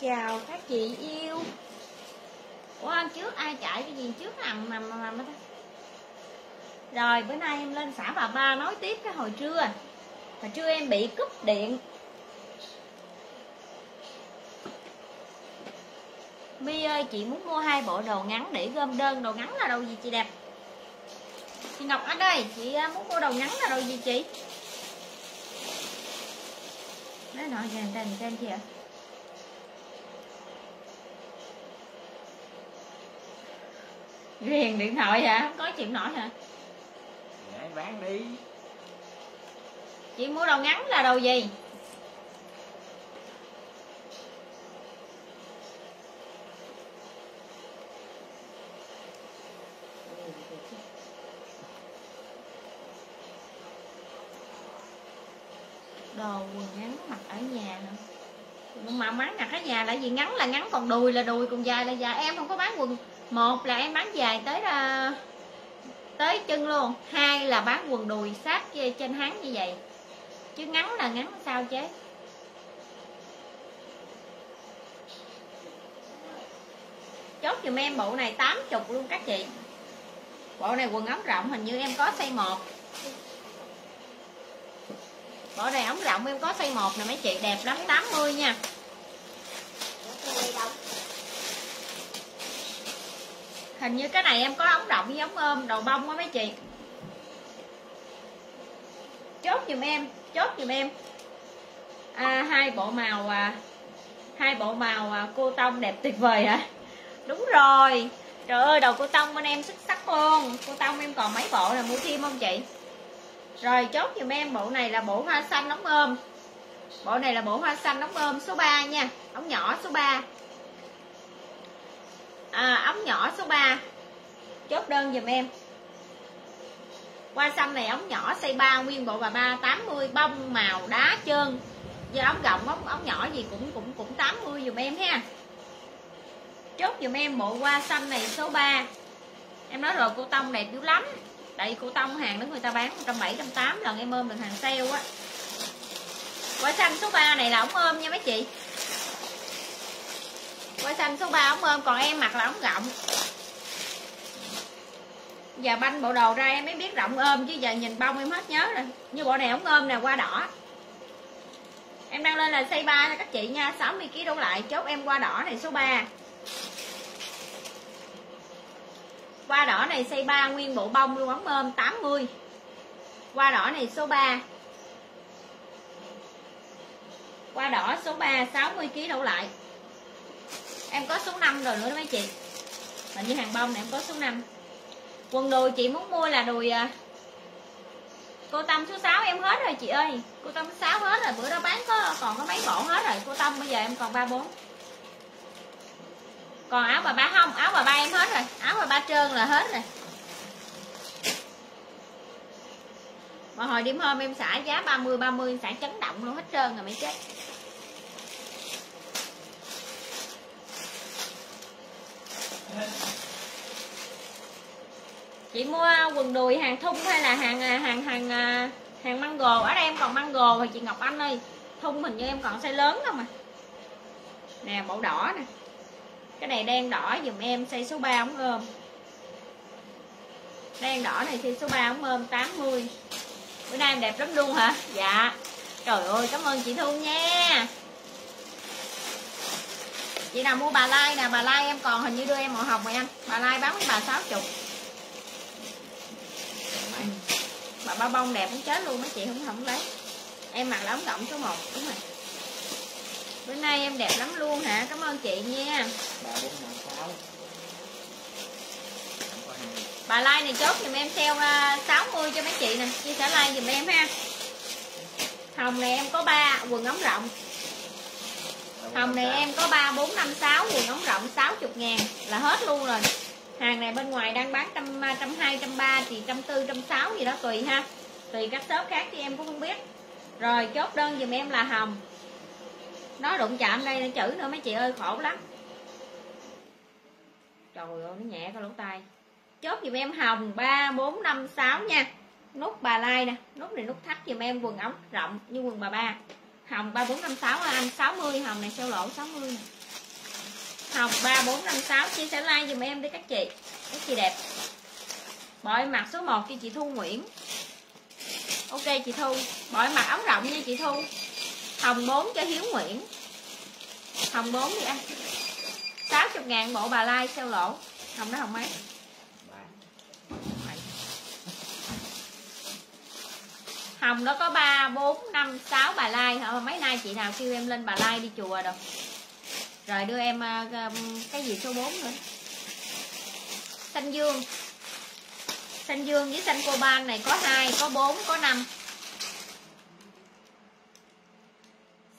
chào các chị yêu ủa hôm trước ai chạy cái gì trước nằm nằm nằm nằm rồi bữa nay em lên xã bà ba nói tiếp cái hồi trưa hồi trưa em bị cúp điện My ơi chị muốn mua hai bộ đồ ngắn để gom đơn đồ ngắn là đồ gì chị đẹp chị Ngọc Anh ơi chị muốn mua đồ ngắn là đồ gì chị nói nói dàn tên tên chị ạ riêng điện thoại hả? Không có chịu nổi hả? Để bán đi. Chị mua đồ ngắn là đồ gì? Đồ quần ngắn mặc ở nhà hả? Mà bán mặc ở nhà là gì? Ngắn là ngắn còn đùi là đùi còn dài là dài. Em không có bán quần một là em bán dài tới uh, tới chân luôn. Hai là bán quần đùi sát trên hắn như vậy. Chứ ngắn là ngắn sao chứ? Chốt giùm em bộ này 80 luôn các chị. Bộ này quần ống rộng hình như em có size một. Bộ này ống rộng em có size một nè mấy chị đẹp lắm 80 nha. Hình như cái này em có ống rộng với ống ôm đầu bông á mấy chị. Chốt giùm em chốt giùm em. À, hai bộ màu à, hai bộ màu à, cô tông đẹp tuyệt vời hả? Đúng rồi. Trời ơi đầu cô tông bên em xuất sắc luôn. Cô tông em còn mấy bộ là mua thêm không chị? Rồi chốt giùm em bộ này là bộ hoa xanh ống ôm. Bộ này là bộ hoa xanh ống ôm số 3 nha. Ống nhỏ số 3 à, ống nhỏ số 3 chốt đơn dùm em. Qua xăm này ống nhỏ xây 3 nguyên bộ và 3 80 bông màu đá trơn. Giờ ống rộng ống, ống nhỏ gì cũng cũng cũng 80 dùm em ha. Chốt dùm em bộ qua xăm này số 3 em nói rồi cô tông đẹp dữ lắm. Tại cô tông hàng đó người ta bán 170 180 lần em ôm được hàng sale á. Hoa xanh số 3 này là ống ôm nha mấy chị hoa xanh số 3 ống ôm, còn em mặc là ống rộng. Giờ banh bộ đồ ra em mới biết rộng ôm, chứ giờ nhìn bông em hết nhớ rồi. Như bộ này ống ôm nè qua đỏ. Em đang lên là size 3 nha các chị nha 60 kg đổ lại, chốt em qua đỏ này số 3 qua đỏ này size 3 nguyên bộ bông luôn ống ôm 80 qua đỏ này số 3 qua đỏ số 3 60 kg đổ lại em có số 5 rồi nữa đó mấy chị. Hình như hàng bông này em có số 5 quần đùi chị muốn mua là đùi à, cô tâm số 6 em hết rồi chị ơi. Cô tâm số 6 hết rồi bữa đó bán có còn có mấy bộ hết rồi. Cô tâm bây giờ em còn ba bốn. Còn áo bà ba không áo bà ba em hết rồi. Áo bà ba trơn là hết rồi. Mà hồi điểm hôm em xả giá 30 30 xả chấn động luôn hết trơn rồi mấy chết chị mua quần đùi hàng thun hay là hàng à, hàng hàng hàng, hàng mango? Ở đây em còn mango rồi chị Ngọc Anh ơi. Thun hình như em còn size lớn không à? Nè màu đỏ nè. Cái này đen đỏ dùm em size số 3 ống ôm. Đen đỏ này size số 3 ống ôm 80 bữa nay em đẹp lắm luôn hả? Dạ. Trời ơi cảm ơn chị Thu nha chị nào mua bà lai nè, bà lai em còn hình như đưa em màu hồng rồi anh bà lai bán với bà 60 bà ba bông đẹp cũng chết luôn, mấy chị không không lấy. Em mặc là ống rộng số 1 đúng rồi. Bữa nay em đẹp lắm luôn hả? Cảm ơn chị nha. Bà like này chốt giùm em à, sale 60 cho mấy chị nè. Chia sẻ like giùm em ha. Hồng này em có ba, quần ống rộng hồng này em có ba, bốn, năm, sáu quần ống rộng 60 ngàn là hết luôn rồi. Hàng này bên ngoài đang bán trăm trăm hai, trăm ba thì trăm tư, trăm sáu gì đó tùy ha. Tùy các shop khác thì em cũng không biết. Rồi chốt đơn giùm em là hồng. Nó đụng chạm đây nó chữ nữa mấy chị ơi, khổ lắm. Trời ơi, nó nhẹ cái lỗ tai. Chốt giùm em hồng, ba, bốn, năm, sáu nha. Nút bà lai nè. Nút này nút thắt giùm em, quần ống rộng như quần bà ba hồng ba bốn năm sáu, anh 60 hồng này sao lỗ 60 nè. Hồng 3456 chia sẻ like dùm em đi các chị. Các chị đẹp. Bộ mặt số 1 cho chị Thu Nguyễn. Ok, chị Thu. Bộ mặt ống rộng nha chị Thu. Hồng 4 cho Hiếu Nguyễn. Hồng 4 đi anh. 60 ngàn bộ bà lai sao lỗ Hồng đó hồng mấy Hồng đó có 3, 4, 5, 6 bà lai hả? Mấy nay chị nào kêu em lên bà lai đi chùa rồi? Rồi đưa em ờ, cái gì số 4 nữa? Xanh dương. Xanh dương với xanh coban này có 2, có 4, có 5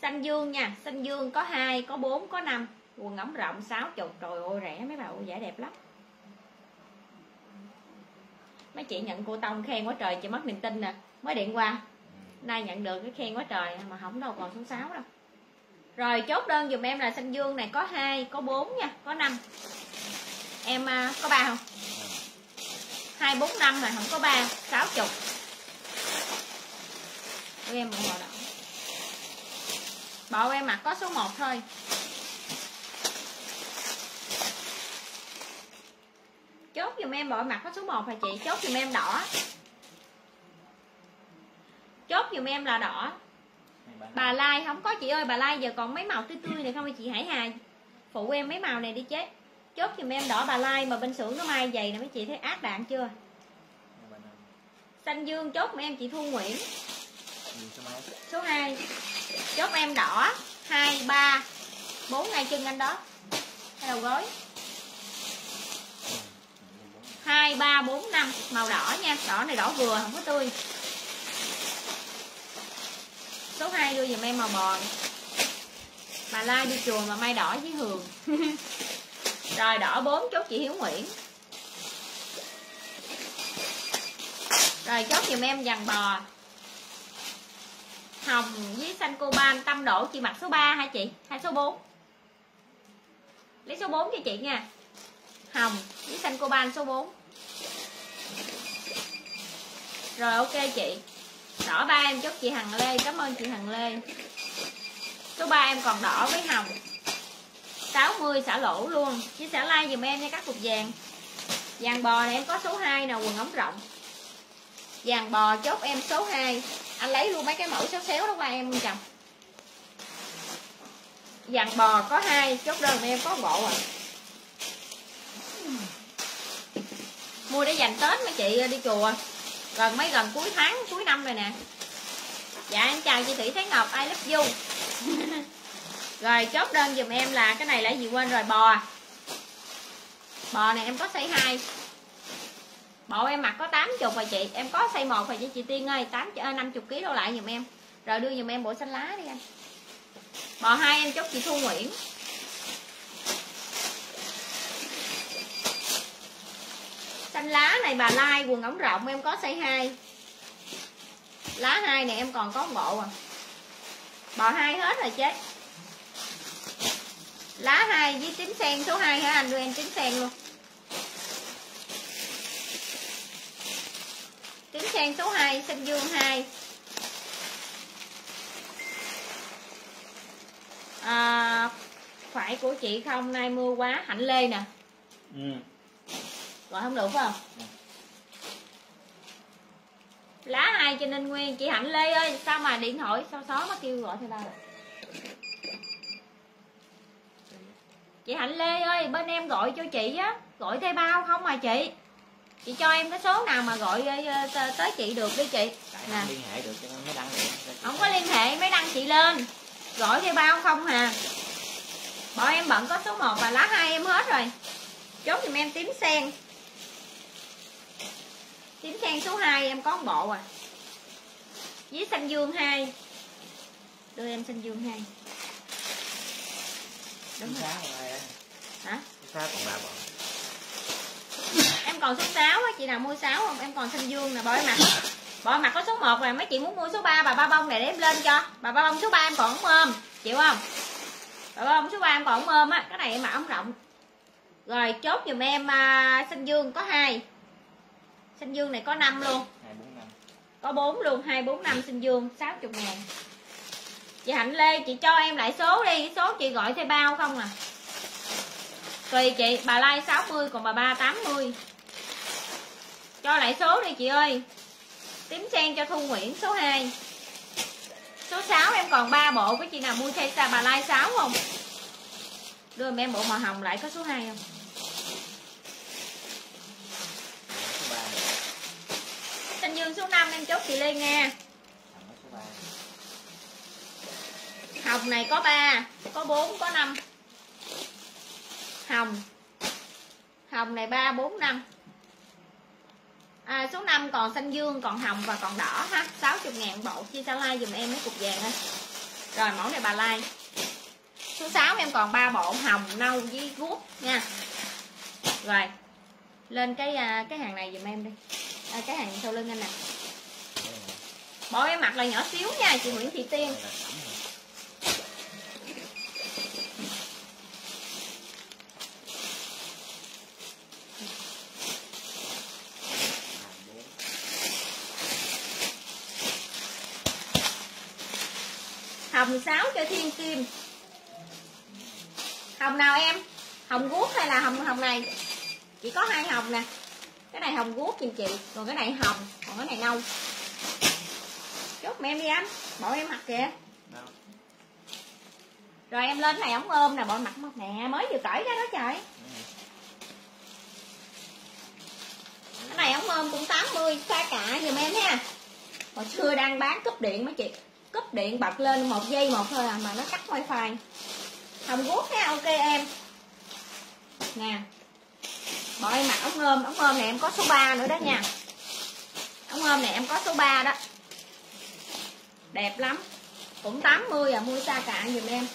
Xanh dương nha Xanh dương có 2, có 4, có 5 Quần ống rộng 60 Trời ơi rẻ mấy bà ơi giả đẹp lắm. Mấy chị nhận cô Tông khen quá trời chị mất niềm tin nè. Mới điện qua nay nhận được cái khen quá trời mà không đâu còn số 6 đâu. Rồi, chốt đơn dùm em là xanh dương này có 2 có 4 nha, có 5 em à, có 3 không? 2 4 5 mà không có 3 60 Đưa em màu đỏ bộ em mặc có số 1 thôi. Chốt dùm em, bộ em mặc có số 1 hả chị. Chốt dùm em đỏ chốt dùm em là đỏ. Bà lai không có chị ơi bà lai giờ còn mấy màu tươi tươi này không? Chị hải hà phụ em mấy màu này đi chết. Chốt dùm em đỏ bà lai mà bên xưởng nó mai dày nè mấy chị thấy ác đạn chưa? Xanh dương chốt mà em chị thu nguyễn. Số mấy số 2 chốt em đỏ. 2 3 4 ngay chân anh đó. Cái đầu gối. Ừ, nhìn bốn. 2 3 4 5 màu đỏ nha. Đỏ này đỏ vừa không có tươi số 2 đưa dùm em màu bò bà lai đi chùa mà may đỏ với hường. Rồi đỏ 4 chốt chị hiếu nguyễn. Rồi chốt dùm em dằn bò. Hồng với xanh coban tâm đổ chị mặc số 3 hả chị? Hay số 4 lấy số 4 cho chị nha. Hồng với xanh coban số 4 rồi ok chị đỏ ba em, chúc chị hằng lê, cảm ơn chị hằng lê. Số 3 em còn đỏ với hồng. 60 xả lỗ luôn. Chia sẻ like dùm em nha, các cục vàng. Vàng bò này em có số 2 nè, quần ống rộng. Vàng bò chốt em số 2 anh lấy luôn mấy cái mẫu xéo xéo đó qua em chồng. Vàng bò có hai, chốt đơn em có bộ à. Mua để dành tết mấy chị, đi chùa gần mấy gần cuối tháng cuối năm rồi nè. Dạ em chào chị thủy thái ngọc I love you. Rồi chốt đơn giùm em là cái này là gì quên rồi bò. Bò này em có xây hai, bộ em mặc có 80 rồi chị. Em có xây một rồi chị chị Tiên ơi tám à, năm chục kg đâu lại giùm em. Rồi đưa giùm em bộ xanh lá đi anh. Bò hai em chốt chị Thu Nguyễn. Xanh lá này bà lai quần ống rộng em có size 2 lá hai này em còn có một bộ à. Bò hai hết rồi chết. Lá hai với tím sen số 2 hả anh? Đưa em tím sen luôn. Tím sen số 2 xanh dương 2 à, phải của chị không? Nay mưa quá hạnh lê nè. Ừ gọi không được phải không? Lá hai cho nên nguyên chị hạnh lê ơi sao mà điện thoại sao xó nó kêu gọi theo ba rồi chị hạnh lê ơi bên em gọi cho chị á gọi thuê bao không mà chị? Chị cho em cái số nào mà gọi ờ, ờ, tới chị được đi chị. Nè. không liên hệ được cho mới đăng điện. Không có liên hệ mới đăng chị lên. Gọi thuê bao không hà? Bọn em bận có số 1 và lá hai em hết rồi. Chốt giùm em tím sen tím sen số 2 em có một bộ à. Với xanh dương 2 đưa em xanh dương 2 đúng rồi. hả? Còn ba bộ. Em còn số 6 á chị nào mua 6 không? Em còn xanh dương nè bỏ em mặt. Bỏ em mặt có số 1 rồi mấy chị muốn mua số 3 bà ba bông này để em lên cho. Bà ba bông số 3 em còn ống ôm chịu không? Bà ba bông số 3 em còn ống ôm á cái này em mặc ống rộng. Rồi chốt giùm em à, xanh dương có hai xanh dương này có 5 luôn. Hai bốn năm. Có 4 luôn 2 4 5 xanh dương 60 ngàn. Chị Hạnh Lê chị cho em lại số đi số chị gọi thuê bao không à? Tùy chị bà like 60 còn bà ba 80 cho lại số đi chị ơi. Tím sen cho thu nguyễn số 2 số 6 em còn 3 bộ có chị nào mua size xa bà like 6 không? Đưa em bộ màu hồng lại có số 2 không số ba này Thanh Dương số 5 em chốt chị Lê nghe. Hồng này có 3 Có 4 có 5 Hồng. Hồng này 3 4 5 à, Số 5 còn xanh dương Còn hồng và còn đỏ ha. 60 ngàn bộ Chia sẻ like dùm em mấy cục vàng thôi Rồi mẫu này bà like. Số 6 em còn 3 bộ hồng nâu với guốc nha. Rồi Lên cái à, cái hàng này dùm em đi à, Cái hàng sau lưng anh nè Đây nè. Bộ em mặc là nhỏ xíu nha chị Nguyễn Thị Tiên. Bốn. Hồng 6 cho Thiên Kim. Hồng nào em? Hồng guốc hay là hồng hồng này? Chỉ có hai hồng nè Cái này hồng guốc giùm chị Còn cái này hồng Còn cái này nâu. Chốt mẹ em đi anh Bộ em mặc kìa? Rồi em lên cái này ống ôm nè Bộ em mặc mặc nè Mới vừa cởi ra đó trời. Cái này ống ôm cũng 80 Xa cả giùm em nha. Hồi xưa đang bán cúp điện mấy chị. Cúp điện bật lên một giây một thôi à Mà nó cắt wifi. Hồng guốc nha ok em. Nè Bộ em mặc ống ôm Ống ôm này em có số 3 nữa đó nha. Ống ôm này em có số 3 đó. Đẹp lắm. Cũng 80 à mua xa cạn giùm em.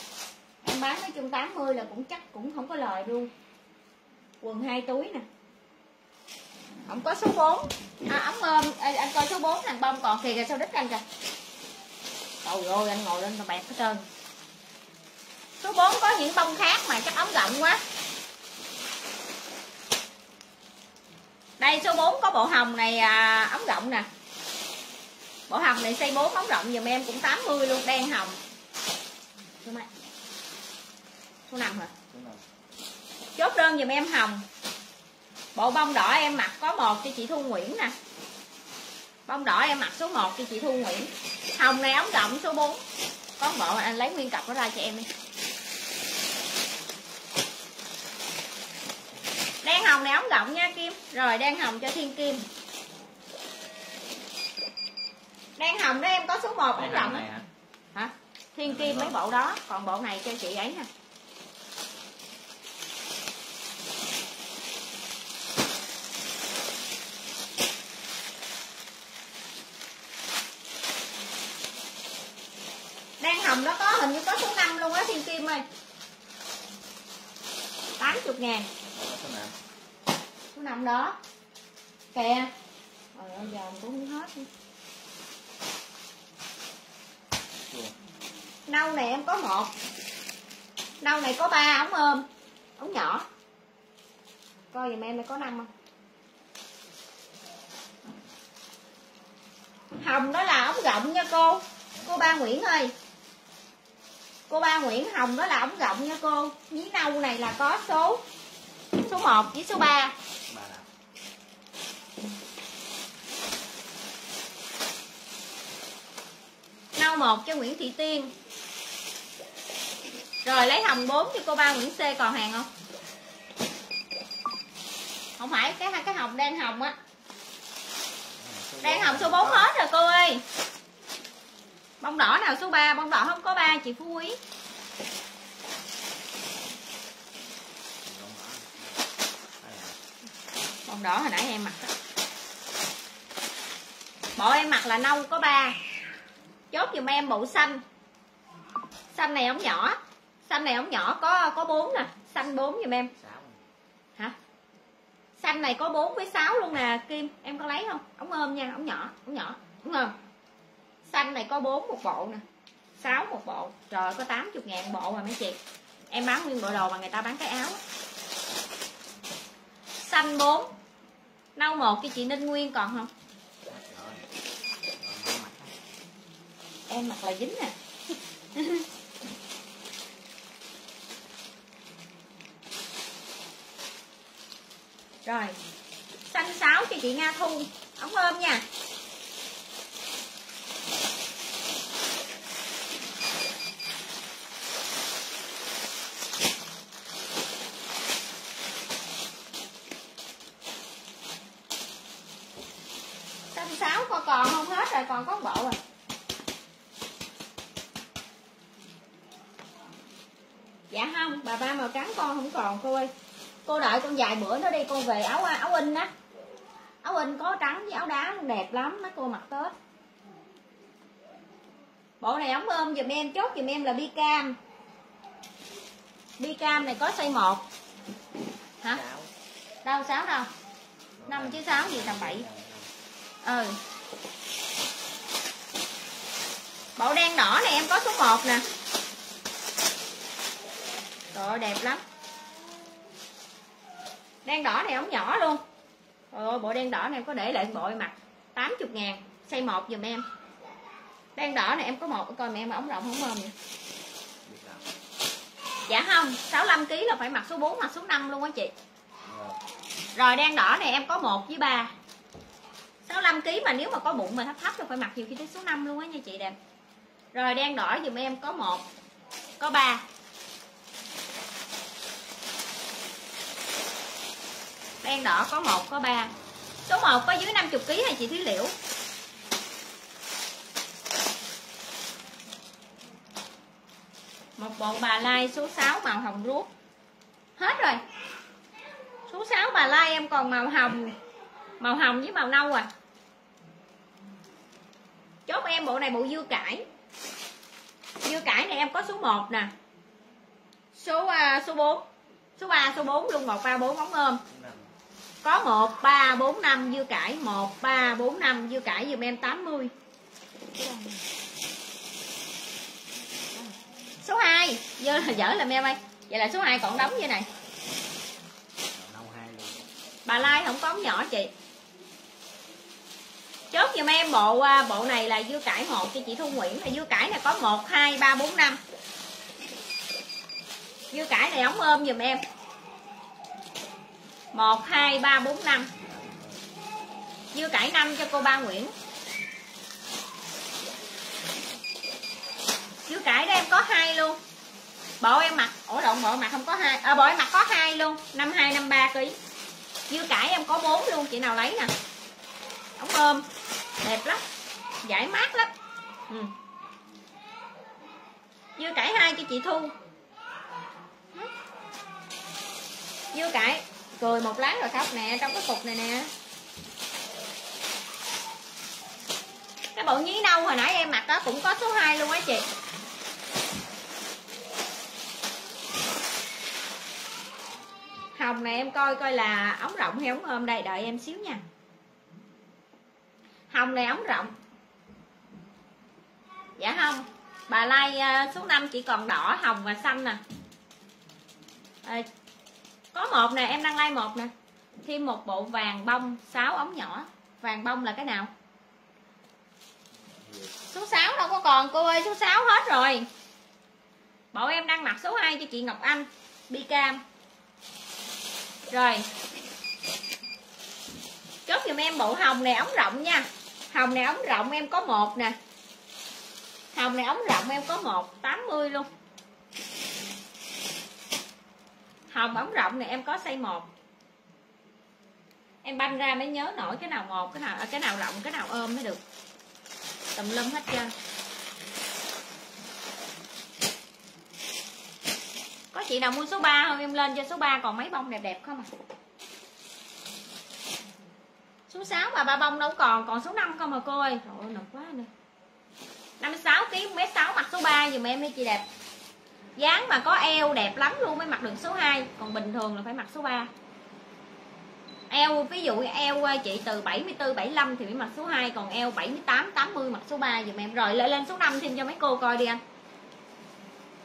Em bán nói chung 80 là cũng chắc cũng không có lời luôn. Quần hai túi nè. Không có số 4 à, ống ôm Ê, anh coi số 4 thằng bông còn kìa kìa sao đít anh kìa. Trời ơi anh ngồi lên là bẹp hết trơn. Số 4 có những bông khác mà chắc ống rộng quá. Đây số 4 có bộ hồng này à, ống rộng nè. Bộ hồng này xây 4 ống rộng giùm em cũng 80 luôn đen hồng. Số mấy? Số 5 hả? Chốt đơn giùm em hồng. Bộ bông đỏ em mặc có một cho chị Thu Nguyễn nè. Bông đỏ em mặc số 1 cho chị Thu Nguyễn. Hồng này ống rộng số 4 có bộ anh lấy nguyên cặp nó ra cho em đi đen hồng này ống rộng nha Kim. Rồi đen hồng cho Thiên Kim. Đen hồng đó em có số 1 Đây ống rộng này hả? hả? Thiên Kim mấy bộ đó còn bộ này cho chị ấy nè Đen hồng nó có hình như có số 5 luôn á Thiên Kim ơi. 80 ngàn số nào? Số 5 đó. Kìa. Rồi ơi giờ cũng không hết. Nâu này em có một. Nâu này có ba ống ôm. Ống nhỏ. Coi giùm em này có năm không? Hồng đó là ống rộng nha cô. Cô ba Nguyễn ơi. Cô ba Nguyễn Hồng đó là ống rộng nha cô. Nhí nâu này là có số Số 1 với số 3 Nâu 1 cho Nguyễn Thị Tiên. Rồi, lấy hồng 4 cho cô ba Nguyễn C còn hàng không? Không phải, cái cái hồng đen hồng á. Đen hồng số 4 hết rồi, cô ơi. Bông đỏ nào số 3 Bông đỏ không có 3 chị Phú Quý Bông đỏ. Đây nè. Bông đỏ hồi nãy em mặc đó. Bộ em mặc là nâu có 3 Chốt giùm em bộ xanh. Xanh này ống nhỏ. Xanh này ống nhỏ có có 4 nè. Xanh 4 giùm em. Sáu. Hả? Xanh này có 4 với 6 luôn nè Kim. Em có lấy không? Ống ôm nha, ống nhỏ Ống nhỏ, ống ôm. Xanh này có 4 một bộ nè. 6 một bộ. Trời có 80 ngàn bộ mà mấy chị. Em bán nguyên bộ đồ mà người ta bán cái áo. Xanh 4 Nâu một cho chị Ninh Nguyên còn không? Em mặc là dính nè. Rồi, xanh sáo cho chị nga thu. Ống ôm nha xanh sáo con còn không hết rồi còn có một bộ rồi dạ không bà ba màu trắng con không còn cô ơi cô đợi con đi con về áo áo in á. Áo in có trắng với áo đá đẹp lắm mấy cô mặc tết. Bộ này ống ôm giùm em chốt giùm em là bi cam. Bi cam này có size 1 hả? Đâu sáu đâu? Năm chứ sáu gì tầm bảy. Ừ. Bộ đen đỏ này em có số 1 nè. Trời ơi, đẹp lắm Đen đỏ này ống nhỏ luôn. Trời ơi, bộ đen đỏ này em có để lại bộ em mặc 80 ngàn. Size 1 dùm em. Đen đỏ này em có một coi mẹ em ống rộng không ôm vậy? Dạ không 65 kg là phải mặc số 4 hoặc số 5 luôn á chị. Rồi. Đen đỏ này em có 1 với 3 65 kg mà nếu mà có bụng mà thấp thấp thì phải mặc nhiều khi tới số 5 luôn á nha chị đẹp. Rồi đen đỏ dùm em có 1 Có 3 Đen đỏ có một có ba. Số 1 có dưới 50 kg hay chị Thúy Liễu? Một bộ bà lai số 6 màu hồng ruốc. Hết rồi. Số 6 bà lai em còn màu hồng. Màu hồng với màu nâu à. Chốt em bộ này bộ dưa cải. Dưa cải này em có số 1 nè. Số uh, số 4 Số 3 số 4 luôn 1 3 4 bóng ôm. Có 1 3 4 5 dưa cải. 1 3 4 5 dưa cải dùm em 80 Số 2 Dơ là dở làm em ơi. Vậy là số 2 còn đóng như này. Bà Lai không có nhỏ chị. Chốt giùm em bộ à, bộ này là dưa cải một cho chị Thu Nguyễn. Là dưa cải này có 1 2 3 4 5. Dưa cải này ống ôm giùm em. 1 2 3 4 5. Dưa cải 5 cho cô Ba Nguyễn. Dưa cải đó em có hai luôn. Bộ em mặc, ổ lộn bộ em mặc không có hai. À, bộ em mặc có hai luôn, 52 53 kg. Dưa cải em có 4 luôn, chị nào lấy nè ống ôm đẹp lắm giải mát lắm ừ. dưa cải hai cho chị thu dưa cải cười một lát rồi khóc nè trong cái cục này nè. Cái bộ nhí nâu hồi nãy em mặc đó cũng có số 2 luôn á chị. Hồng này em coi coi là ống rộng hay ống ôm đây đợi em xíu nha. Hồng này ống rộng. Dạ không bà lai ờ, số 5 chỉ còn đỏ hồng và xanh nè. À, có một nè, em đang like một nè. Thêm một bộ vàng bông 6 ống nhỏ. Vàng bông là cái nào? Số 6 đâu có còn, cô ơi, số 6 hết rồi. Bộ em đang mặc số 2 cho chị Ngọc Anh, bi cam. Rồi. Chốt giùm em bộ hồng này, ống rộng nha. Hồng này, ống rộng em có một nè. Hồng này, ống rộng em có một 80 luôn. Hồng ống rộng này em có size một. Em banh ra mới nhớ nổi cái nào một cái nào à, cái nào rộng, cái nào ôm mới được. Tùm lum hết trơn. Có chị nào mua số 3 không? Em lên cho số 3 còn mấy bông đẹp đẹp không à? Số 6 mà ba bông đâu còn còn số 5 không mà cô ơi? Trời ơi, nực quá nè. 56 kg mét 6 mặt số 3 dùm em đi, chị đẹp dáng mà có eo đẹp lắm luôn mới mặc được số 2 còn bình thường là phải mặc số 3 eo, ví dụ eo ờ, chị từ 74 75 thì mới mặc số 2 còn eo 78 80 mặc số 3 dùm em. Rồi lại lên số 5 thêm cho mấy cô coi đi anh.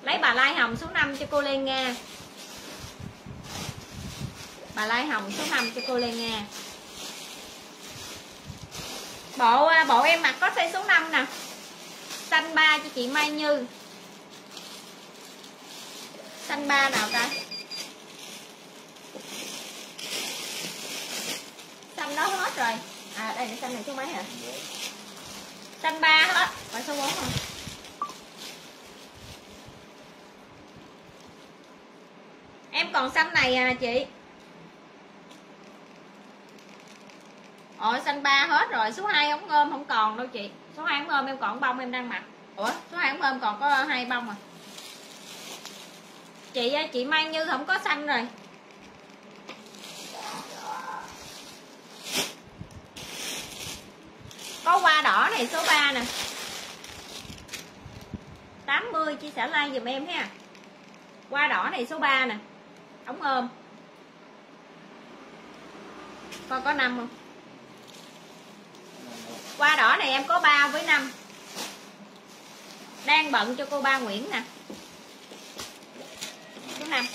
Lấy bà Lai Hồng số 5 cho cô Lê Nga. Bà Lai Hồng số 5 cho cô Lê Nga. Bộ ờ, bộ em mặc có size số 5 nè. Xanh 3 cho chị Mai Như xanh ba nào ta? Xanh đó hết rồi. À đây là xanh này số mấy hả? Xanh ba hết phải số 4 không em còn xanh này à chị? Ồ xanh ba hết rồi. Số 2 ống ôm không còn đâu chị. Số 2 ống ôm em còn bông em đang mặc. Ủa? Số 2 ống ôm còn có hai bông à Chị ơi, chị mang như không có xanh rồi. Có hoa đỏ này, số 3 nè. 80 chia sẻ like dùm em ha. Hoa đỏ này, số 3 nè. Ống ôm. Coi có 5 không? Hoa đỏ này em có 3 với 5 Đang bận cho cô ba Nguyễn nè. Số 5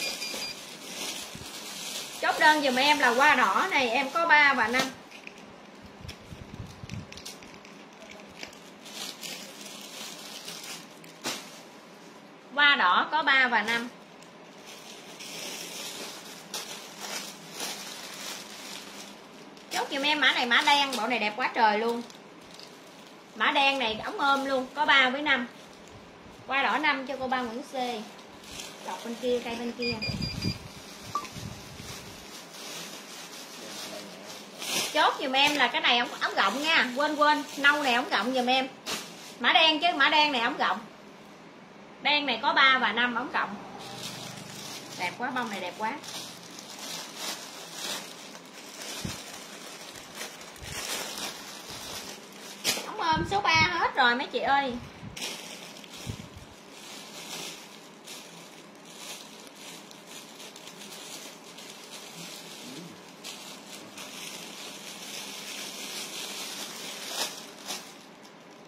Chốt đơn dùm em là hoa đỏ này, em có 3 và 5 Hoa đỏ có 3 và 5 Chốt dùm em, mã này mã đen, Bộ này đẹp quá trời luôn. Mã đen này ống ôm luôn, Có 3 với 5 Hoa đỏ 5 cho cô ba Nguyễn C. Đọc bên kia cây bên kia. Chốt giùm em là cái này ống, ống rộng nha. Quên quên. Nâu này ống rộng giùm em. Mã đen chứ mã đen này ống rộng. Đen này có 3 và 5 ống rộng. Đẹp quá bông này đẹp quá. Ống ôm số 3 hết rồi mấy chị ơi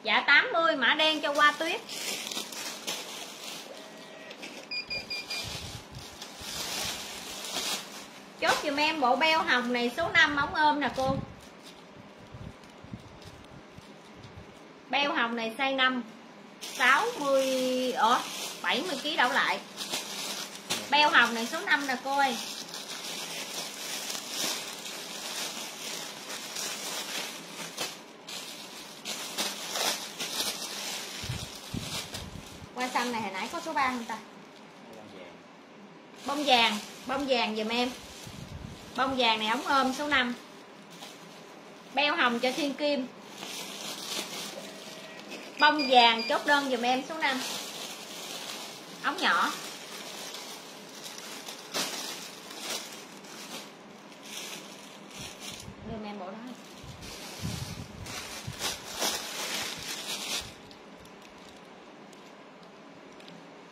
Dạ 80 mã đen cho qua tuyết. Chốt dùm em bộ beo hồng này số 5 ống ôm nè cô. Beo hồng này size 5 60 Ủa 70 kg đổ lại. Beo hồng này số 5 nè cô ơi Hoa xanh này hồi nãy có số 3 không ta? Bông vàng. Bông vàng dùm em. Bông vàng này ống ôm số 5 Beo hồng cho thiên kim. Bông vàng chốt đơn dùm em số 5 Ống nhỏ Đưa em bộ đó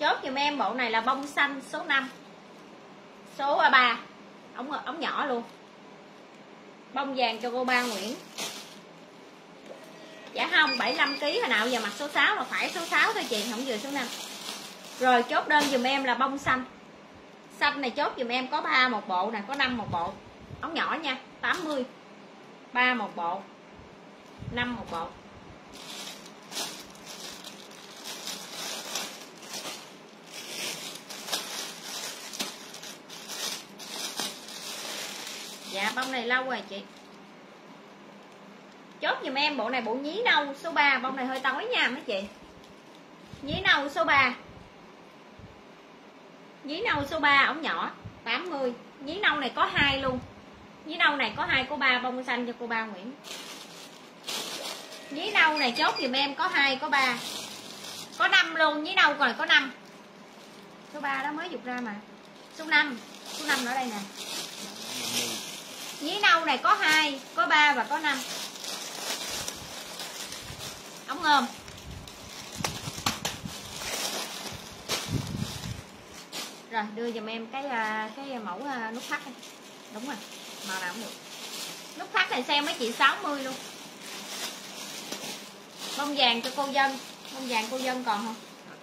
Chốt dùm em bộ này là bông xanh số 5 Số à, 3 ống ống nhỏ luôn. Bông vàng cho cô ba Nguyễn. Dạ không 75 kg hồi nào giờ mặc số 6 là phải số 6 thôi chị, không vừa số 5 rồi chốt đơn dùm em là bông xanh. Xanh này chốt dùm em có 3 một bộ nè, có 5 một bộ. Ống nhỏ nha 80 3 một bộ 5 một bộ. Dạ bông này lâu rồi chị. Chốt giùm em, bộ này bộ nhí nâu số 3 Bông này hơi tối nha, mấy chị. Nhí nâu số 3 Nhí nâu số 3 ống nhỏ 80 Nhí nâu này có hai luôn. Nhí nâu này có hai, có ba bông xanh cho cô ba Nguyễn. Nhí nâu này chốt giùm em, có hai, có ba. Có 5 luôn, Nhí nâu còn có 5 Số 3 đó mới dục ra mà. Số 5 Số 5 ở đây nè. Nhí nâu này có 2, có 3 và có 5 Ống ôm. Rồi đưa giùm em cái à, cái mẫu à, nút thắt Đúng rồi, màu nào cũng được. Nút thắt này xem mấy chị 60 luôn. Bông vàng cho cô dân. Bông vàng cô dân còn không?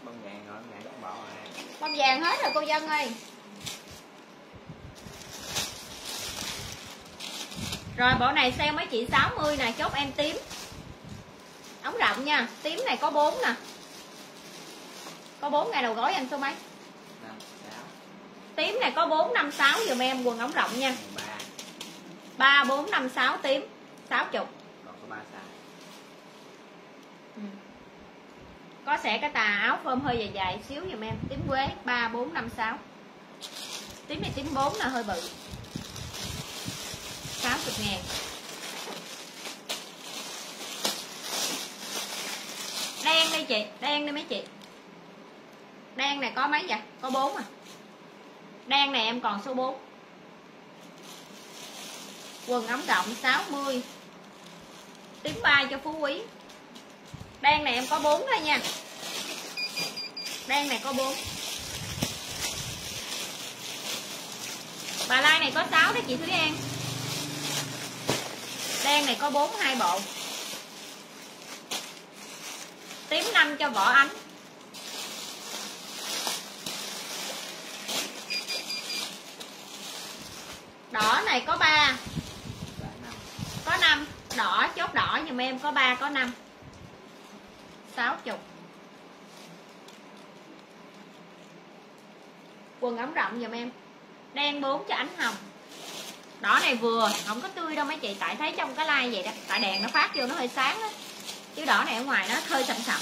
bông vàng rồi vàng cũng bỏ rồi. Bông vàng hết rồi cô dân ơi Rồi bộ này sale mấy chị 60 nè Chốt em tím. Ống rộng nha Tím này có 4 nè. Có 4 ngày đầu gói anh số mấy năm sáu Tím này có 4, 5, 6 dùm em quần ống rộng nha. Ba ba bốn năm sáu tím sáu chục. Còn có ba size Ừ. có sẽ cái tà áo phơm hơi dài dài xíu giùm em tím quế ba bốn năm sáu. Tím này tím 4 là hơi bự. 60 ngàn đen đi chị, đen đi mấy chị. Đen này có mấy vậy? Có 4 à. Đen này em còn số 4 quần ống rộng 60 Tiếng bay cho phú quý. Đen này em có 4 thôi nha. Đen này có 4 bà lai này có 6 đó chị Thúy An đen này có 4 hai bộ. Tím 5 cho vỏ ánh. Đỏ này có 3 có 5 đỏ, chốt đỏ dùm em, có 3 có 5 60 quần ống rộng dùm em. Đen 4 cho ánh hồng đỏ này vừa không có tươi đâu mấy chị. Tại thấy trong cái like vậy đó tại đèn nó phát vô nó hơi sáng đó chứ đỏ này ở ngoài nó hơi sậm sậm.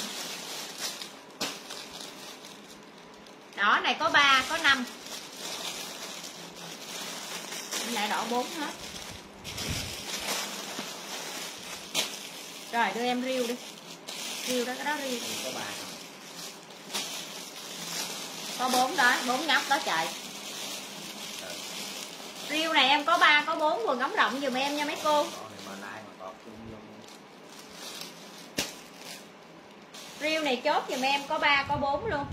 Đỏ này có 3 có 5 lại đỏ 4 hết rồi đưa em riêu đi. Riêu đó cái đó riêu có ba. Có bốn đó bốn nhóc đó chạy riêu này em có ba, có bốn quần ống rộng giùm em nha mấy cô. Này riêu này chốt giùm em, có ba, có bốn luôn.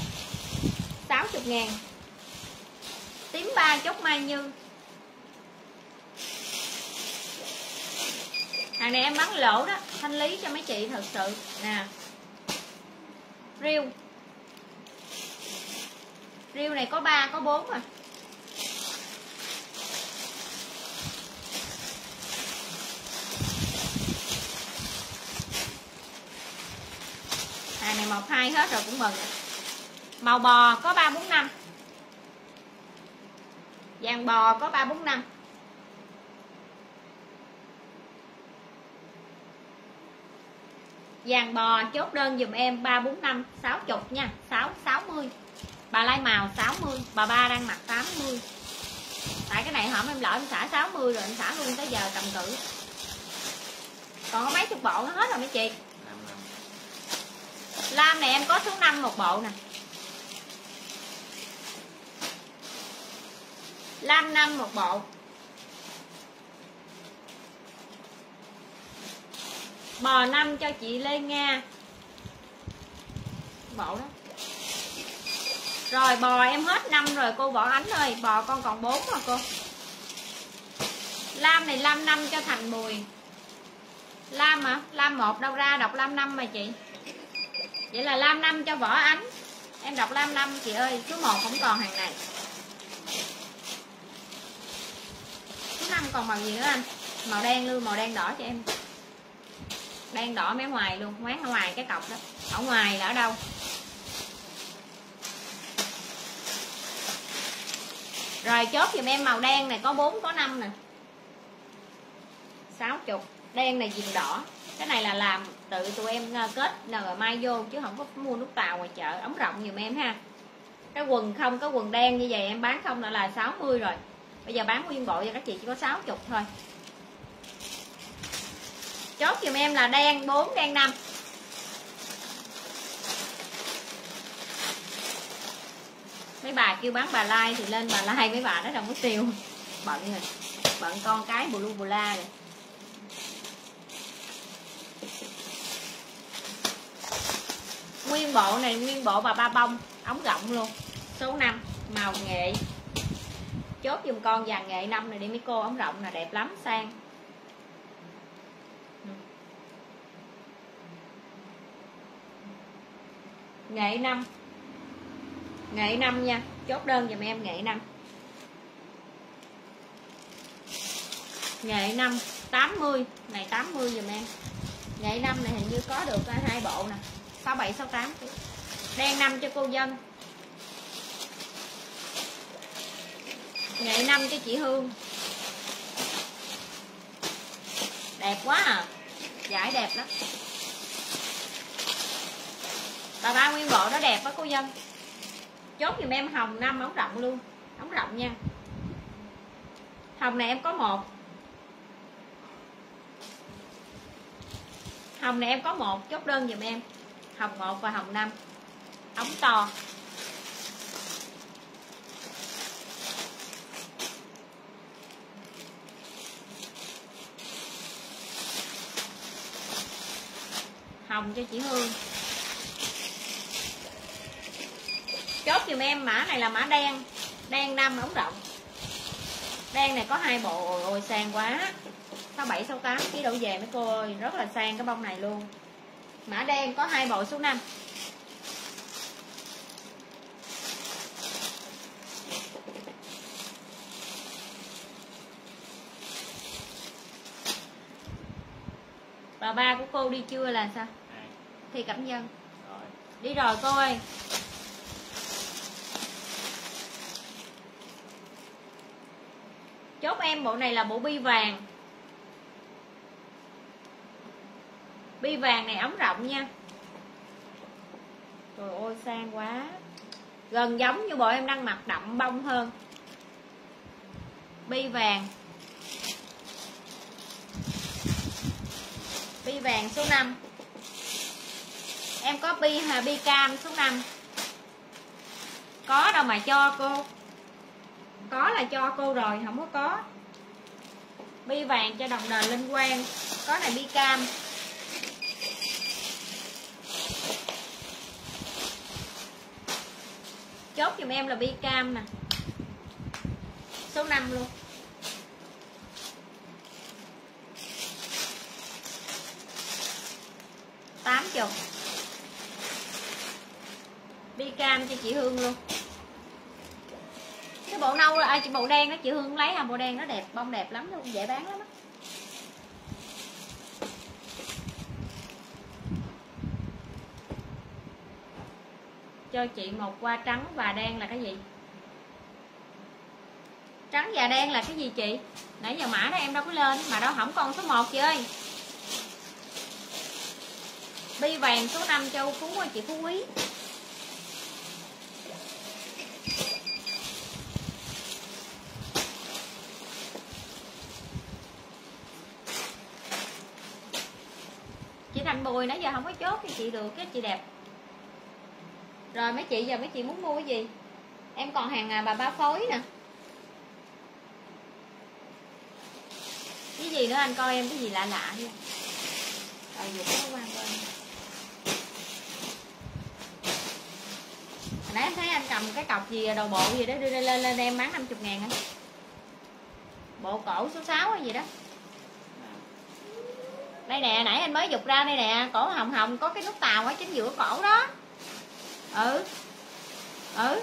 60 ngàn. Tím ba chốt mai như. Hàng này em bán lỗ đó, thanh lý cho mấy chị thật sự. Nè. Riêu. Riêu này có ba, có bốn à hàng này một hai hết rồi cũng mừng. Màu bò có ba bốn năm. Vàng bò có ba bốn năm. Vàng bò chốt đơn dùm em ba bốn năm sáu chục nha, sáu sáu mươi. Bà lai màu 60 bà ba đang mặc 80 tại cái này hổm em lỡ em xả 60 rồi em xả luôn tới giờ cầm cự còn có mấy chục bộ nó hết rồi mấy chị lam này em có số 5 một bộ nè. Lam 5 một bộ. Bò 5 cho chị lê nga. Bộ đó. Rồi, bò em hết năm rồi, cô võ ánh ơi. Bò con còn 4 rồi cô. Lam này lam năm cho thành bùi lam hả? Lam một, đâu ra đọc lam năm mà chị? Vậy là lam năm cho võ ánh. Em đọc lam năm chị ơi, số 1 không còn hàng này. Số 5 còn màu gì nữa anh? Màu đen luôn màu đen đỏ cho em. Đen đỏ mé ngoài luôn, mấy ở ngoài cái cọc đó. Ở ngoài là ở đâu? Rồi chốt giùm em màu đen này, có 4 có 5 nè. 60 đen này viền đỏ cái này là làm tự tụi em à, kết rồi mai vô chứ không có mua nút tàu ngoài chợ ống rộng giùm em ha. Cái quần không có quần đen như vậy em bán không đã là 60 rồi. Bây giờ bán nguyên bộ cho các chị chỉ có 60 thôi. Chốt giùm em là đen 4 đen 5 mấy bà kêu bán bà lai thì lên bà lai, mấy bà nó đâu có tiêu. Bận rồi. Bận con cái bù lu bù la rồi. Nguyên bộ này, nguyên bộ bà ba bông, ống rộng luôn. Số 5 màu nghệ. Chốt dùm con vàng nghệ năm này đi mấy cô ống rộng là đẹp lắm, sang. Nghệ năm. Nghệ năm nha, chốt đơn dùm em, nghệ năm. Nghệ năm 80 này 80 dùm em. Nghệ năm này hình như có được hai bộ nè. 67 68 đen 5 cho cô dân. Nghệ 5 cho chị Hương. Đẹp quá à. Giải đẹp lắm. Bà ba nguyên bộ nó đẹp quá cô dân. Chốt giùm em hồng năm, ống rộng luôn. Ống rộng nha. Hồng này em có một. Hồng này em có một, chốt đơn giùm em hồng một và hồng năm. Ống to. Hồng cho chị Hương. Chốt dùm em mã này là mã đen. Đen năm ống rộng. Đen này có hai bộ ôi, ôi sang quá. Sáu bảy sáu tám ký đổ về mấy cô ơi rất là sang cái bông này luôn mã đen có hai bộ số 5 bà ba của cô đi chưa là sao? Thì cảm dân Rồi. đi rồi cô ơi. Chốt em bộ này là bộ bi vàng bi vàng này ống rộng nha. Trời ơi, sang quá. Gần giống như bộ em đang mặc, đậm bông hơn. Bi vàng. Bi vàng số 5 em có bi hà bi cam số 5 có đâu mà cho cô. Có là cho cô rồi, không có có. Bi vàng cho đồng đền linh quang. Có này bi cam. Chốt giùm em là bi cam nè. Số 5 luôn. Tám chục bi cam cho chị Hương luôn. Cái bộ nâu là à, chị bộ đen đó chị Hương lấy à bộ đen nó đẹp bông đẹp lắm luôn dễ bán lắm á. Cho chị một qua trắng và đen là cái gì? Trắng và đen là cái gì chị? Nãy giờ mã đó em đâu có lên, mà đâu không còn số 1 chị ơi. Bi vàng số 5 châu phú ơi, chị phú quý. Chị thành bùi nãy giờ không có chốt thì chị được, cái chị đẹp rồi mấy chị giờ mấy chị muốn mua cái gì? Em còn hàng à, bà ba phối nè. Cái gì nữa anh coi em cái gì lạ lạ đi rồi vừa có qua bên Hồi nãy em thấy anh cầm cái cọc gì đầu bộ gì đó đưa lên lên, lên em bán 50 ngàn á bộ cổ số 6 hay gì đó. Đây nè nãy anh mới dục ra đây nè cổ hồng hồng có cái nút tàu ở chính giữa cổ đó ừ. Ừ.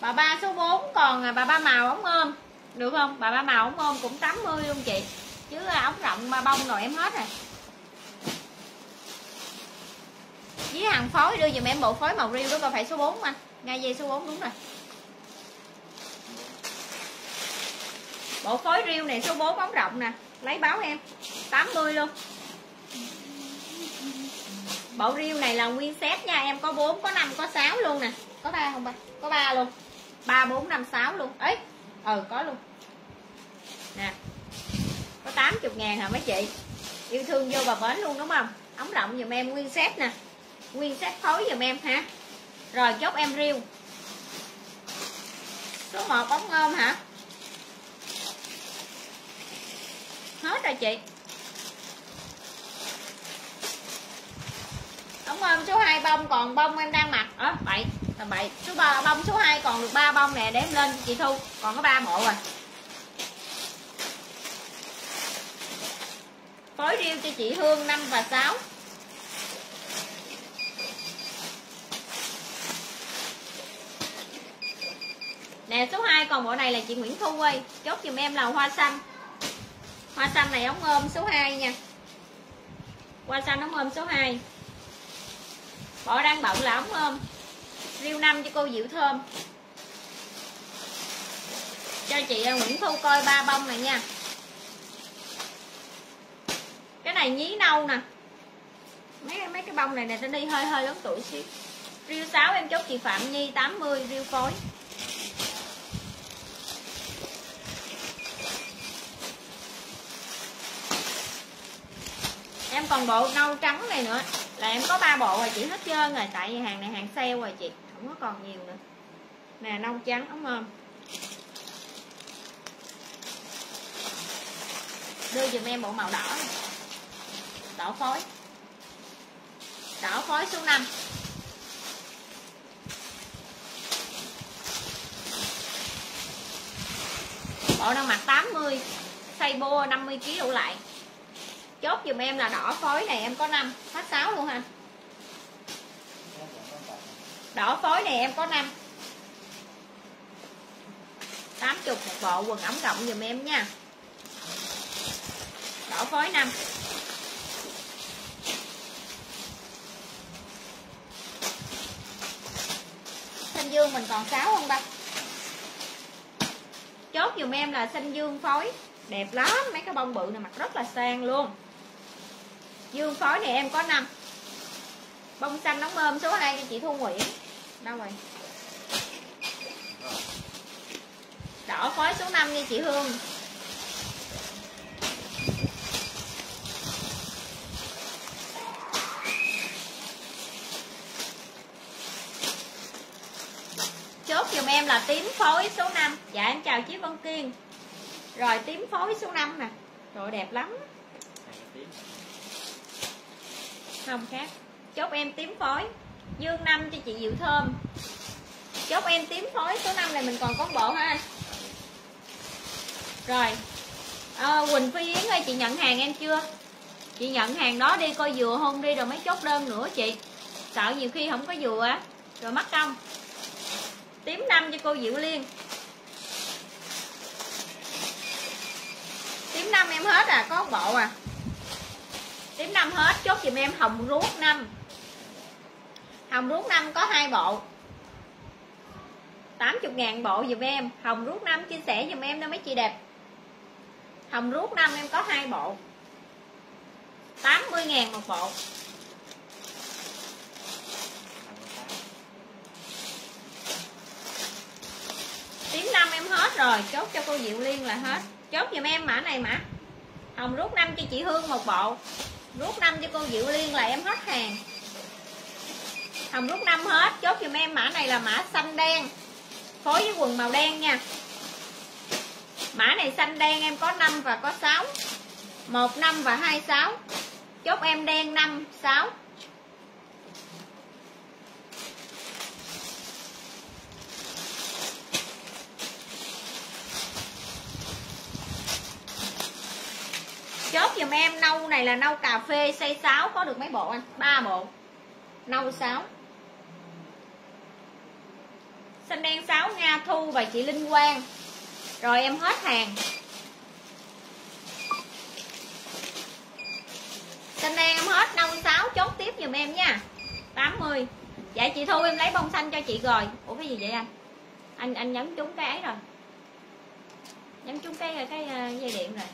Bà ba số 4 còn à, bà ba màu ống ôm. Được không? Bà ba màu ống ôm cũng 80 luôn chị. Chứ ống rộng mà bông rồi em hết rồi. Với hàng phối đưa dùm em bộ phối màu riêu đó, coi phải số 4 anh ngay dây số 4 đúng rồi. Bộ phối riêu này số 4 ống rộng nè. Lấy báo em. 80 luôn bộ riêu này là nguyên set nha em có 4 có 5 có 6 luôn nè. Có ba không ba? Có ba luôn. 3 4 5 6 luôn. Ấy ừ có luôn. Nè có 80 ngàn hả mấy chị? Yêu thương vô bà bến luôn đúng không? Ống rộng giùm em nguyên set nè. Nguyên set phối giùm em ha rồi chốt em riêu số 1 ống ôm hả? Hết rồi chị Đúng không? số 2 bông còn bông em đang mặc. Ở bậy, là bậy. Số 3 bông số 2 còn được 3 bông nè, đếm lên, chị thu. Còn có 3 bộ rồi. Phối riêu cho chị Hương 5 và 6 Nè, số 2 còn bộ này là chị Nguyễn Thu ơi. Chốt giùm em là hoa xanh. Hoa xanh này ống ôm số 2 nha. Hoa xanh ống ôm số 2 Bộ đang bận là ống ôm Riêu năm cho cô Diệu Thơm. Cho chị à, Nguyễn Thu coi ba bông này nha. Cái này nhí nâu nè. Mấy mấy cái bông này nè nó đi hơi hơi lớn tuổi xíu. Riêu 6 em chốt chị Phạm Nhi 80 riêu phối. Em còn bộ nâu trắng này nữa. Là em có ba bộ rồi, chị hết trơn rồi. Tại vì hàng này hàng sale rồi chị. Không có còn nhiều nữa. Nè, nâu trắng ống ôm đưa giùm em bộ màu đỏ này. đỏ phối. Đỏ phối số 5 bộ đang mặc 80 size bô 50 kg đủ lại chốt dùm em là đỏ phối này em có 5 hết 6 luôn ha đỏ phối này em có 5 80 một bộ quần ống rộng dùm em nha. Đỏ phối 5 xanh dương mình còn 6 không ba chốt dùm em là xanh dương phối. Đẹp lắm, mấy cái bông bự này mặc rất là sang luôn dương phối này em có 5 bông xanh nóng ôm số 2 cho chị Thu Nguyễn. Đâu rồi? Đỏ phối số 5 nha chị Hương. Chốt dùm em là tím phối số 5 dạ em chào chị Vân Kiên. Rồi, tím phối số 5 nè. Trời đẹp lắm không khác. Chốt em tím phối. Dương năm cho chị Diệu Thơm. Chốt em tím phối số 5 này mình còn có bộ ha. Rồi. À, Quỳnh Phi Yến ơi chị nhận hàng em chưa? Chị nhận hàng đó đi coi dừa hôn đi rồi mới chốt đơn nữa chị. Sợ nhiều khi không có dừa á rồi mất công. Tím năm cho cô Diệu Liên. Tím năm em hết à có bộ à tím năm hết, chốt dùm em hồng ruốc năm. Hồng ruốc năm có hai bộ. 80 ngàn bộ dùm em. Hồng ruốc năm chia sẻ dùm em nha mấy chị đẹp. Hồng ruốc năm em có hai bộ. 80 ngàn một bộ. Tím năm em hết rồi, chốt cho cô Diệu Liên là hết. Chốt dùm em mã này mã. Hồng rút năm cho chị Hương một bộ rút năm cho cô Diệu Liên là em hết hàng. Hồng rút năm hết, chốt giùm em mã này là mã xanh đen. Phối với quần màu đen nha. Mã này xanh đen, em có 5 và có 6 1 5 và 2 6 chốt em đen 5 6 chốt giùm em, nâu này là nâu cà phê size 6 có được mấy bộ anh? Ba bộ. Nâu 6 xanh đen 6 Nga Thu và chị Linh Quang. Rồi em hết hàng. Xanh đen em hết, nâu 6 chốt tiếp giùm em nha. 80 dạ chị Thu em lấy bông xanh cho chị rồi. Ủa, cái gì vậy anh? Anh anh nhấn trúng cái ấy rồi. Nhấn trúng cái cái ờ, dây điện rồi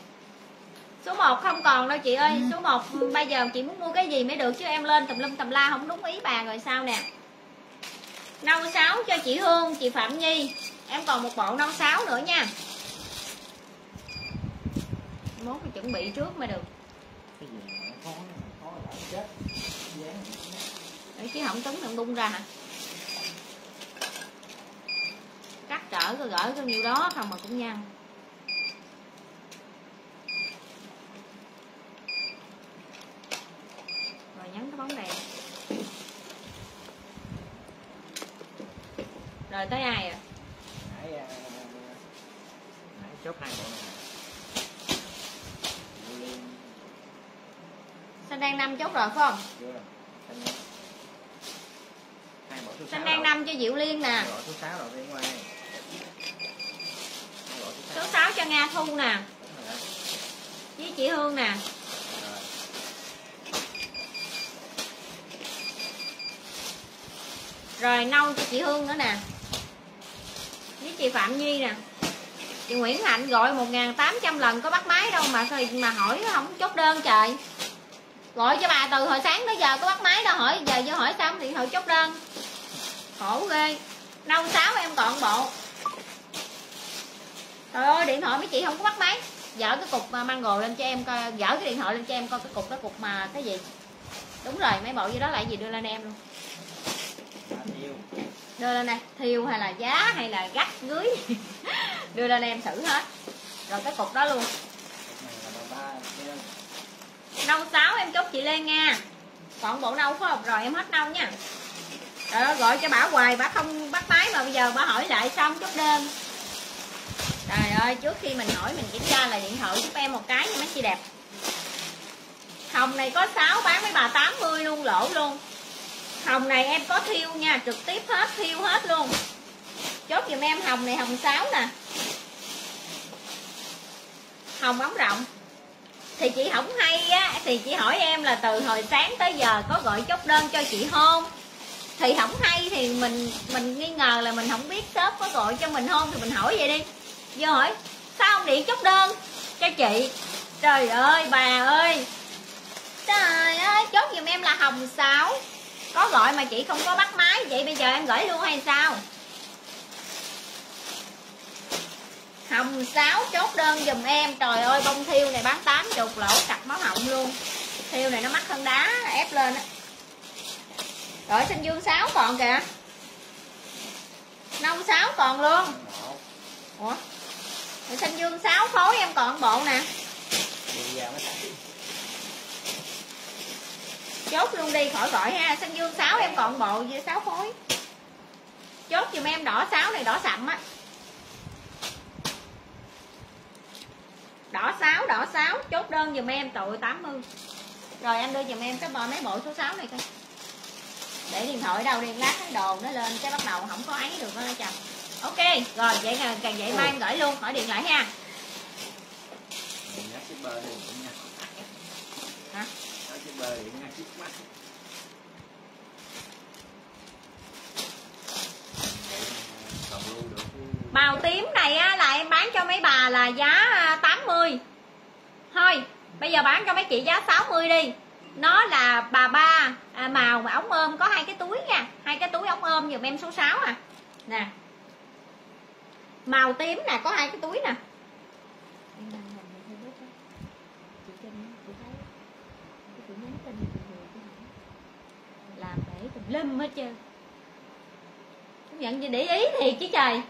số 1 không còn đâu chị ơi. Số 1 bây giờ chị muốn mua cái gì mới được? Chứ em lên tùm lum tùm la không đúng ý bà rồi sao nè? Nâu 6 cho chị Hương chị Phạm Nhi. Em còn một bộ nâu 6 nữa nha. Mốt phải chuẩn bị trước mới được. Để chứ không cứng thằng bung ra hả? Cắt trở rồi gỡ có nhiêu đó không mà cũng nhăn nhấn cái bóng đèn rồi tới ai à? Nãy à, nãy chốt hai bộ này? Xanh đen năm chốt rồi phải không? Xanh đen. rồi. năm cho diệu liên nè. Số 6 rồi bên ngoài. Hai bộ số số 6 sáu cho nga thu nè. Với chị hương nè rồi, nâu cho chị hương nữa nè. Với chị phạm nhi nè. Chị Nguyễn Hạnh gọi 1.800 lần, có bắt máy đâu mà mà hỏi không chốt đơn trời. Gọi cho bà từ hồi sáng tới giờ có bắt máy đâu, hỏi, giờ vô hỏi xong điện thoại chốt đơn. Khổ ghê. Nâu sáu em còn bộ. Trời ơi, điện thoại mấy chị không có bắt máy. Dở cái cục mango lên cho em coi, dở cái điện thoại lên cho em coi cái cục cái cục mà cái gì. Đúng rồi, mấy bộ gì đó lại gì đưa lên em luôn đưa lên đây thiêu hay là giá hay là gắt gưới, đưa lên em xử hết. Rồi cái cục đó luôn. Nâu sáu em chốt chị lên nha. Còn bộ nâu phối hợp rồi em hết nâu nha. Rồi gọi cho bà hoài bà không bắt máy mà bây giờ bà hỏi lại xong chốt đêm. trời ơi trước khi mình hỏi mình kiểm tra là điện thoại giúp em một cái nha mấy chị đẹp. Hồng này có 6 bán với bà 80 luôn lỗ luôn hồng này em có thiêu nha, trực tiếp hết, thiêu hết luôn. Chốt giùm em hồng này, hồng 6 nè. Hồng ống rộng. Thì chị không hay á, thì chị hỏi em là từ hồi sáng tới giờ có gọi chốt đơn cho chị không? Thì không hay thì mình mình nghi ngờ là mình không biết shop có gọi cho mình không, thì mình hỏi vậy đi. Vô hỏi, sao không điện chốt đơn cho chị? Trời ơi, bà ơi. Trời ơi, chốt giùm em là hồng sáu có gọi mà chị không có bắt máy, vậy bây giờ em gửi luôn hay sao? Hồng sáu chốt đơn giùm em, trời ơi, bông thiêu này bán 80 lỗ, cặp máu họng luôn. Thiêu này nó mắc hơn đá, ép lên á. Rồi xanh dương sáu còn kìa. Nông sáu còn luôn. Ủa? Rồi xanh dương sáu khối em còn bộ nè chốt luôn đi khỏi gọi ha. Xanh dương 6 em còn bộ với 6 phối chốt giùm em đỏ 6 này đỏ sậm á. Đỏ 6 đỏ 6 chốt đơn giùm em tội 80 rồi anh đưa giùm em cái bò mấy bộ số 6 này coi. Để điện thoại đâu đi lát cái đồ nó lên cái bắt đầu không có ấy được đó chồng. Ok rồi vậy là càng vậy mai em gửi luôn hỏi điện lại ha. Hả màu tím này á, là em bán cho mấy bà là giá à, 80 thôi bây giờ bán cho mấy chị giá 60 đi. Nó là bà ba à, màu mà ống ôm có hai cái túi nha. Hai cái túi ống ôm giùm em số 6 à. Nè. Màu tím nè có hai cái túi nè. Làm để tùm lum hết trơn. Không nhận gì để ý thiệt chứ trời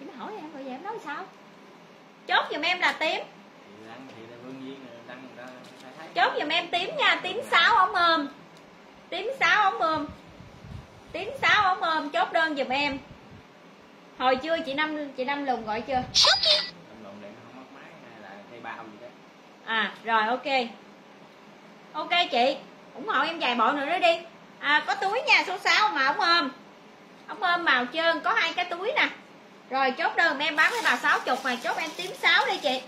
chị mới hỏi em, rồi vậy em nói sao? Chốt giùm em là tím. Chốt giùm em tím nha, tím sáu ống ôm. Tím sáu ống ôm. Tím sáu ống ôm, chốt đơn giùm em. Hồi chưa, chị năm chị năm lùng gọi chưa? À rồi, ok. Ok chị, ủng hộ em vài bộ nữa nữa đi à, có túi nha số 6 mà ống ôm. Ống ôm màu trơn có hai cái túi nè. Rồi chốt đơn em bán với bà 60 mà chốt em tím 6 đi chị.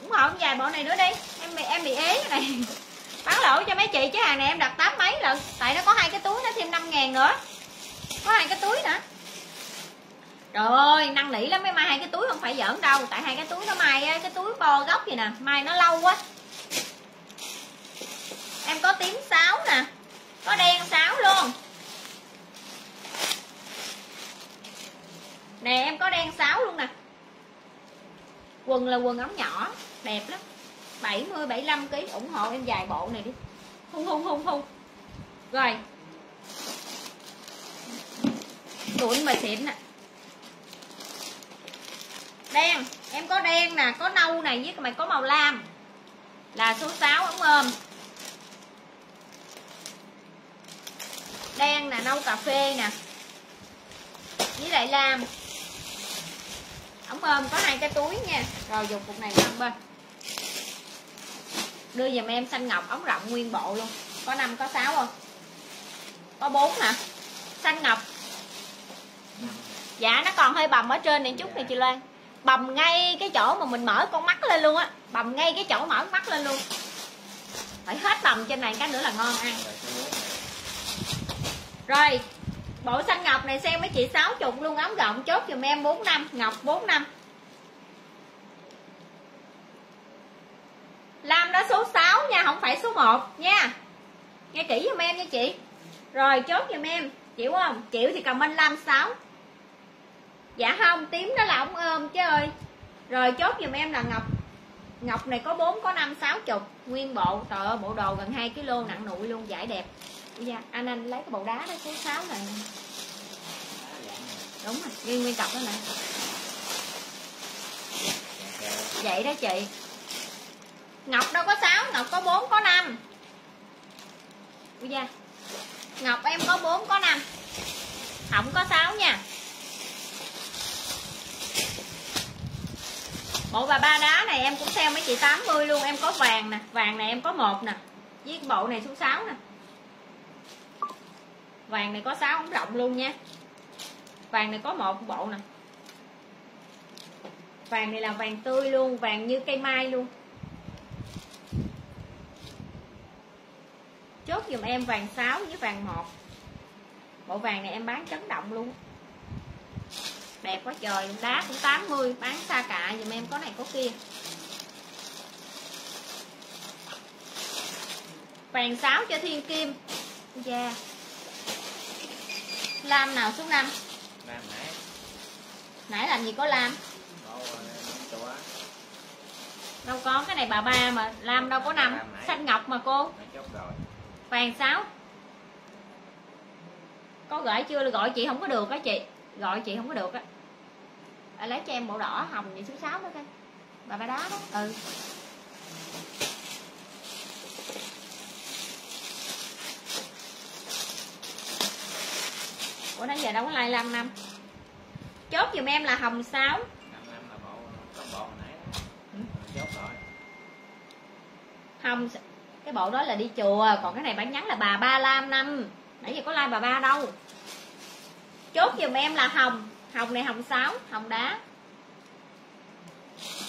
Ủng hộ dài bộ này nữa đi. Em bị em bị ế này. Bán lỗ cho mấy chị chứ hàng này em đặt tám mấy lần. Tại nó có hai cái túi nó thêm 5 ngàn nữa. Có hai cái túi nữa Trời ơi, năng nỉ lắm mấy mai hai cái túi không phải giỡn đâu. Tại hai cái túi nó mai cái túi bo góc gì nè. Mai nó lâu quá. Em có tím 6 nè. Có đen sáo luôn. Nè em có đen sáo luôn nè. Quần là quần ống nhỏ Đẹp lắm. 70, 75 kg ủng hộ em dài bộ này đi. Hung hung hung hung. Rồi. Tụi mà xịn nè. Đen em có đen nè có nâu này với mày có màu lam. Là số 6 ống ôm. Đen nè nâu cà phê nè. Với lại lam ống ôm có hai cái túi nha. Rồi dùng cục này năm bên. Đưa giùm em xanh ngọc, ống rộng nguyên bộ luôn. Có năm, có sáu không? Có bốn hả? Xanh ngọc. Dạ nó còn hơi bầm ở trên này chút này chị Loan. Bầm ngay cái chỗ mà mình mở con mắt lên luôn á. Bầm ngay cái chỗ mở mắt lên luôn. Phải hết bầm trên này cái nữa là ngon ăn rồi, bộ xanh ngọc này xem mấy chị 60 luôn ống rộng, chốt dùm em 45 ngọc 45 Lam đó số 6 nha, không phải số 1 nha. Nghe kỹ dùm em nha chị. Rồi, chốt dùm em, chịu không? Chịu thì comment Lam 6 dạ không, tím đó là ống ôm chứ ơi. Rồi, chốt dùm em là ngọc. Ngọc này có 4 có 5 60 nguyên bộ trời ơi bộ đồ gần 2 kg nặng nụi luôn, giải đẹp dạ anh anh lấy cái bộ đá đó số sáu này đúng rồi, nguyên nguyên cặp đó nè. Vậy đó chị. Ngọc đâu có 6 ngọc có 4 có 5 Ui da ngọc em có 4 có 5 không có 6 nha. Bộ bà ba đá này em cũng theo mấy chị 80 luôn, em có vàng nè, vàng này em có một nè. Với bộ này số 6 nè vàng này có 6 ống rộng luôn nha. Vàng này có một bộ nè. Vàng này là vàng tươi luôn, vàng như cây mai luôn. Chốt giùm em vàng 6 với vàng 1 bộ vàng này em bán chấn động luôn. Đẹp quá trời, đá cũng 80 bán xa cả giùm em, có này có kia. Vàng 6 cho thiên kim. Da yeah lam nào số 5 Làm nãy. Nãy làm gì có lam? Đâu có cái này bà ba mà lam đâu có năm Lam xanh ngọc mà cô. Vàng 6 có gửi chưa? Gọi chị không có được á chị. Gọi chị không có được á. À, lấy cho em bộ đỏ hồng vậy số 6 đó coi. Bà ba đá đó. Ừ ủa nãy giờ đâu có like 5 năm? Chốt giùm em là hồng 6 năm năm là bộ có bộ hồi nãy. Đó. Ừ. chốt rồi. Hồng cái bộ đó là đi chùa còn cái này bán nhắn là bà ba lam năm. Nãy giờ có like bà ba đâu. Chốt giùm em là hồng. Hồng này hồng 6 hồng đá.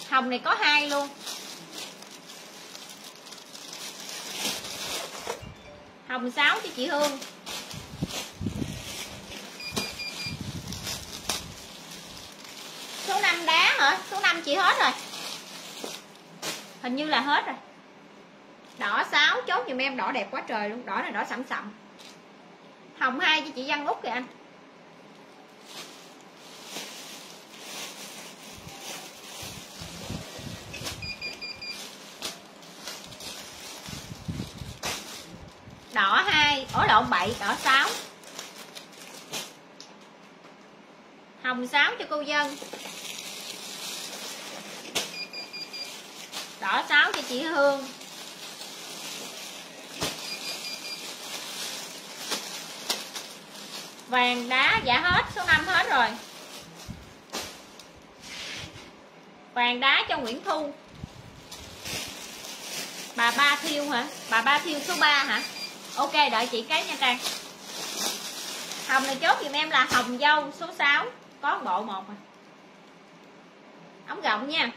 Hồng này có hai luôn. Hồng 6 cho chị Hương số 5 đá hả? Số 5 chị hết rồi. Hình như là hết rồi. Đỏ 6 chốt dùm em, đỏ đẹp quá trời luôn. Đỏ này đỏ sậm sậm hồng hai cho chị Văn Út kìa anh. Đỏ hai ổ lộn bậy đỏ 6 hồng sáo cho cô dân. Đỏ sáo cho chị Hương. Vàng đá dạ hết, số 5 hết rồi. Vàng đá cho Nguyễn Thu. Bà ba thiêu hả? Bà ba thiêu số 3 hả? Ok, đợi chị cái nha trang. Hồng này chốt giùm em là hồng dâu, số 6 có bộ một à ống rộng nha.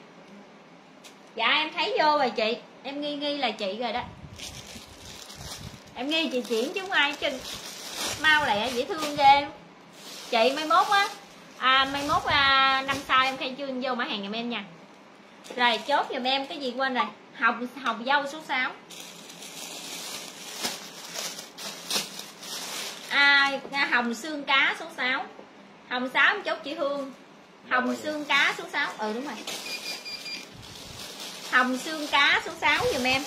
Dạ em thấy vô rồi chị. Em nghi nghi là chị rồi đó. Em nghi chị chuyển chứ không ai chứ mau lẹ dễ thương ghê. Chị mai mốt á. À, mai mốt à, năm sau em khai trương vô mã hàng giùm em nha. Rồi chốt giùm em cái gì quên rồi. Hồng hồng dâu số 6 à, hồng xương cá số 6 hồng 6 em chốt chị Hương. Hồng xương cá số 6 ừ đúng rồi. Hồng xương cá số 6 giùm em.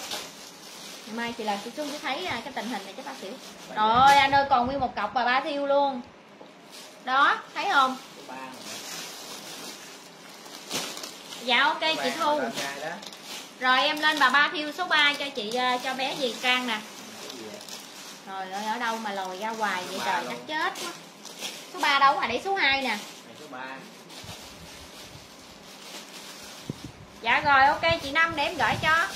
Ngày mai chị là chị xuống chị thấy à, cái tình hình này chắc bác xỉu rồi anh ơi còn nguyên một cọc bà ba thiêu luôn. Đó thấy không? Dạ ok chị thu. rồi em lên bà ba thiêu số 3 cho chị à, cho bé gì trang nè. Rồi ơi, ở đâu mà lòi ra hoài vậy trời chắc chết quá số 3 đâu? Mà để số 2 nè. Số ba. Dạ rồi ok chị năm để em gửi cho.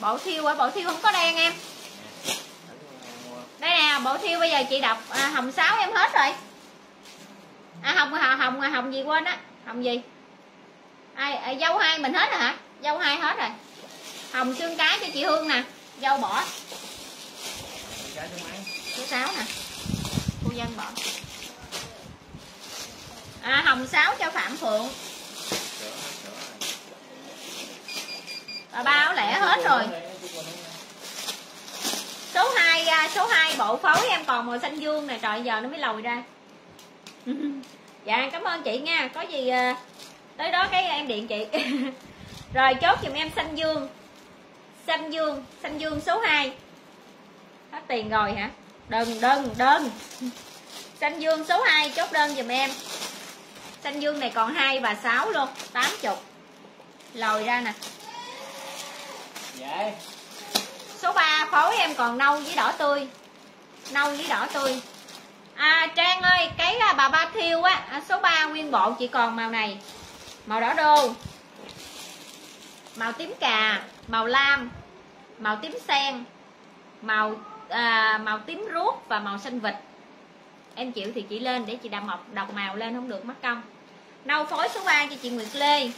Bộ thiêu ở bộ thiêu không có đen em. Đây nè bộ thiêu bây giờ chị đọc à, hồng 6 em hết rồi. À hồng hồng hồng, hồng gì quên á? Hồng gì? Ai à, dâu hai mình hết rồi hả? Dâu hai hết rồi. Hồng xương cái cho chị hương nè. Dâu bỏ. Số 6 nè cô dân bỏ. À hồng sáu cho phạm phượng. Bà bao lẻ hết rồi. Số 2 à, số 2 bộ phối em còn màu xanh dương này, trời, giờ nó mới lồi ra. Dạ cảm ơn chị nha. Có gì à, tới đó cái em điện chị. Rồi, chốt giùm em xanh dương. Xanh dương xanh dương số 2 hết tiền rồi hả? Đừng đừng đừng. Xanh dương số 2 chốt đơn giùm em. Xanh dương này còn 2 và 6 luôn 80 lòi ra nè. Vậy. Số 3 phối em còn nâu với đỏ tươi. Nâu với đỏ tươi. À trang ơi cái là bà ba thiêu á à, số 3 nguyên bộ chỉ còn màu này. Màu đỏ đô. Màu tím cà màu lam màu tím sen màu à, màu tím ruốc và màu xanh vịt. Em chịu thì chị lên để chị đọc mọc đọc màu lên không được mất công. Nâu phối số 3 cho chị Nguyệt Lê.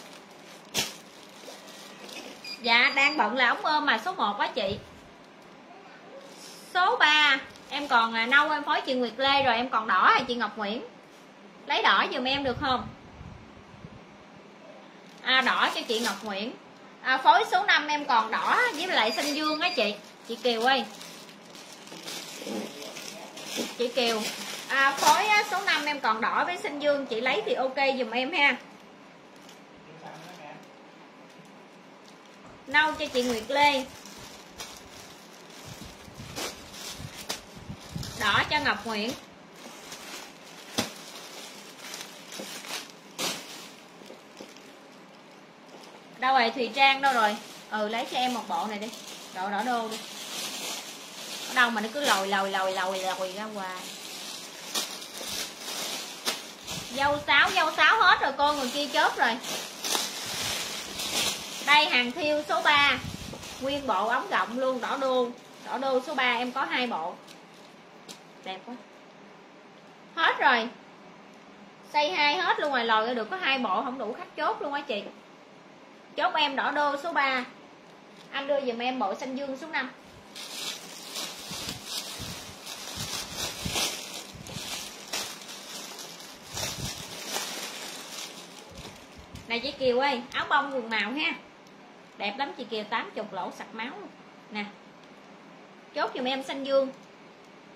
Dạ đang bận là ống ôm mà số 1 quá chị. Số 3 em còn à, nâu em phối chị Nguyệt Lê rồi em còn đỏ hay chị Ngọc Nguyễn? Lấy đỏ giùm em được không? À đỏ cho chị Ngọc Nguyễn. À, phối số 5 em còn đỏ với lại xanh dương á chị. Chị Kiều ơi chị Kiều. À, phối à, số 5 em còn đỏ với xanh dương. Chị lấy thì ok dùm em ha. Nâu cho chị Nguyệt Lê. Đỏ cho Ngọc Nguyễn. Đâu rồi Thùy Trang đâu rồi? Ừ lấy cho em một bộ này đi. Đỏ đỏ đô đi đâu mà nó cứ lồi lồi lồi lồi lồi ra hoài dâu sáo dâu sáo hết rồi cô người kia chớp rồi. Đây, hàng thiêu số 3 nguyên bộ ống rộng luôn, đỏ đô đỏ đô số 3 em có hai bộ. Đẹp quá. Hết rồi. Xây hai hết luôn rồi, lòi ra được có hai bộ, không đủ khách chốt luôn á chị. Chốt em đỏ đô số 3 anh đưa giùm em bộ xanh dương số 5 này chị Kiều ơi áo bông quần màu ha. Đẹp lắm chị Kiều 80 lỗ sặc máu. Nè chốt giùm em xanh dương.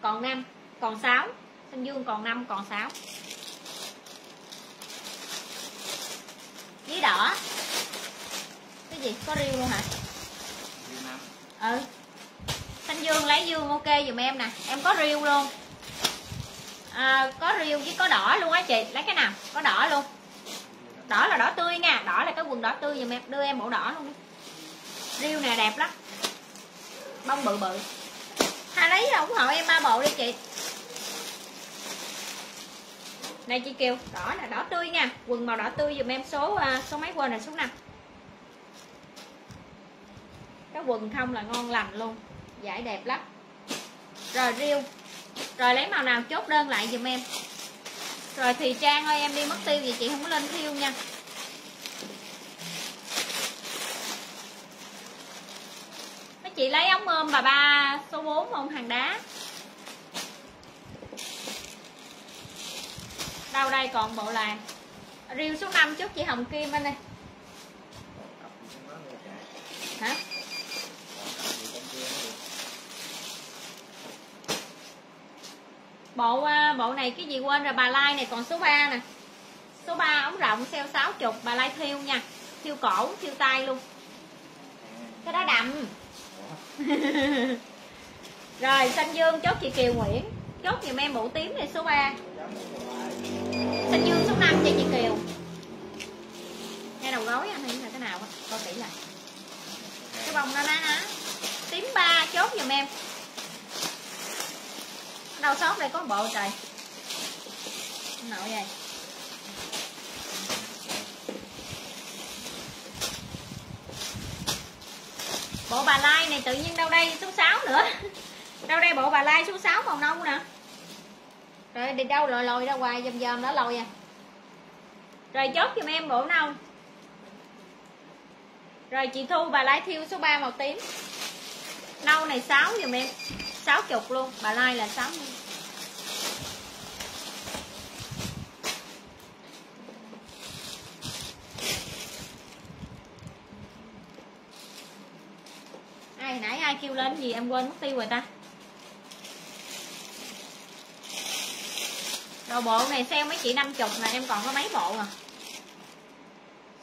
Còn 5 còn 6 xanh dương còn 5 còn 6 với đỏ. Cái gì? Có riêu luôn hả? Ừ. Xanh dương lấy dương ok giùm em nè. Em có riêu luôn. À, có riêu với có đỏ luôn á chị. Lấy cái nào? Có đỏ luôn đỏ là đỏ tươi nha, đỏ là cái quần đỏ tươi giùm em đưa em bộ đỏ luôn đi. Riêu nè, đẹp lắm. Bông bự bự. Hai lấy ủng hộ em ba bộ đi chị. Này chị Kiều, đỏ là đỏ tươi nha, quần màu đỏ tươi dùm em số à, số mấy quên là số năm. Cái quần không là ngon lành luôn, giải đẹp lắm. Rồi riêu. Rồi lấy màu nào chốt đơn lại dùm em rồi thì trang ơi, em đi mất tiêu vậy chị không có lên thiêu nha. Mấy chị lấy ống ôm bà ba số 4 không hàng đá. Đâu đây còn bộ là riêu số 5 trước chị Hồng Kim anh ơi. Hả cặp gì trong kia nữa bộ à, bộ này cái gì quên rồi, bà lai này, còn số 3 nè. Số 3 ống rộng sale 60 bà lai thiêu nha. Thiêu cổ, thiêu tay luôn. Cái đó đậm. Rồi xanh dương chốt chị Kiều Nguyễn. Chốt giùm em bộ tím này, số 3 xanh dương số 5 cho chị Kiều. Nghe đầu gối anh hay là cái nào á? Coi kỹ lại cái bông nó ná ná tím ba, chốt giùm em đâu sót đây có một bộ trời. Nội vậy bộ bà lai này tự nhiên đâu đây số 6 nữa. Đâu đây bộ bà lai số 6 màu nâu nè. Rồi, đi đâu lòi lòi ra hoài dầm dầm đó lòi à. Rồi, chốt giùm em bộ nâu. Rồi, chị thu, bà lai thiêu số 3 màu tím nâu này 6 giùm em. 60 luôn. Bà lai là 60 ai nãy ai kêu lên gì em quên mất tiêu rồi ta. Đồ bộ này sale mấy chị 50 là em còn có mấy bộ à.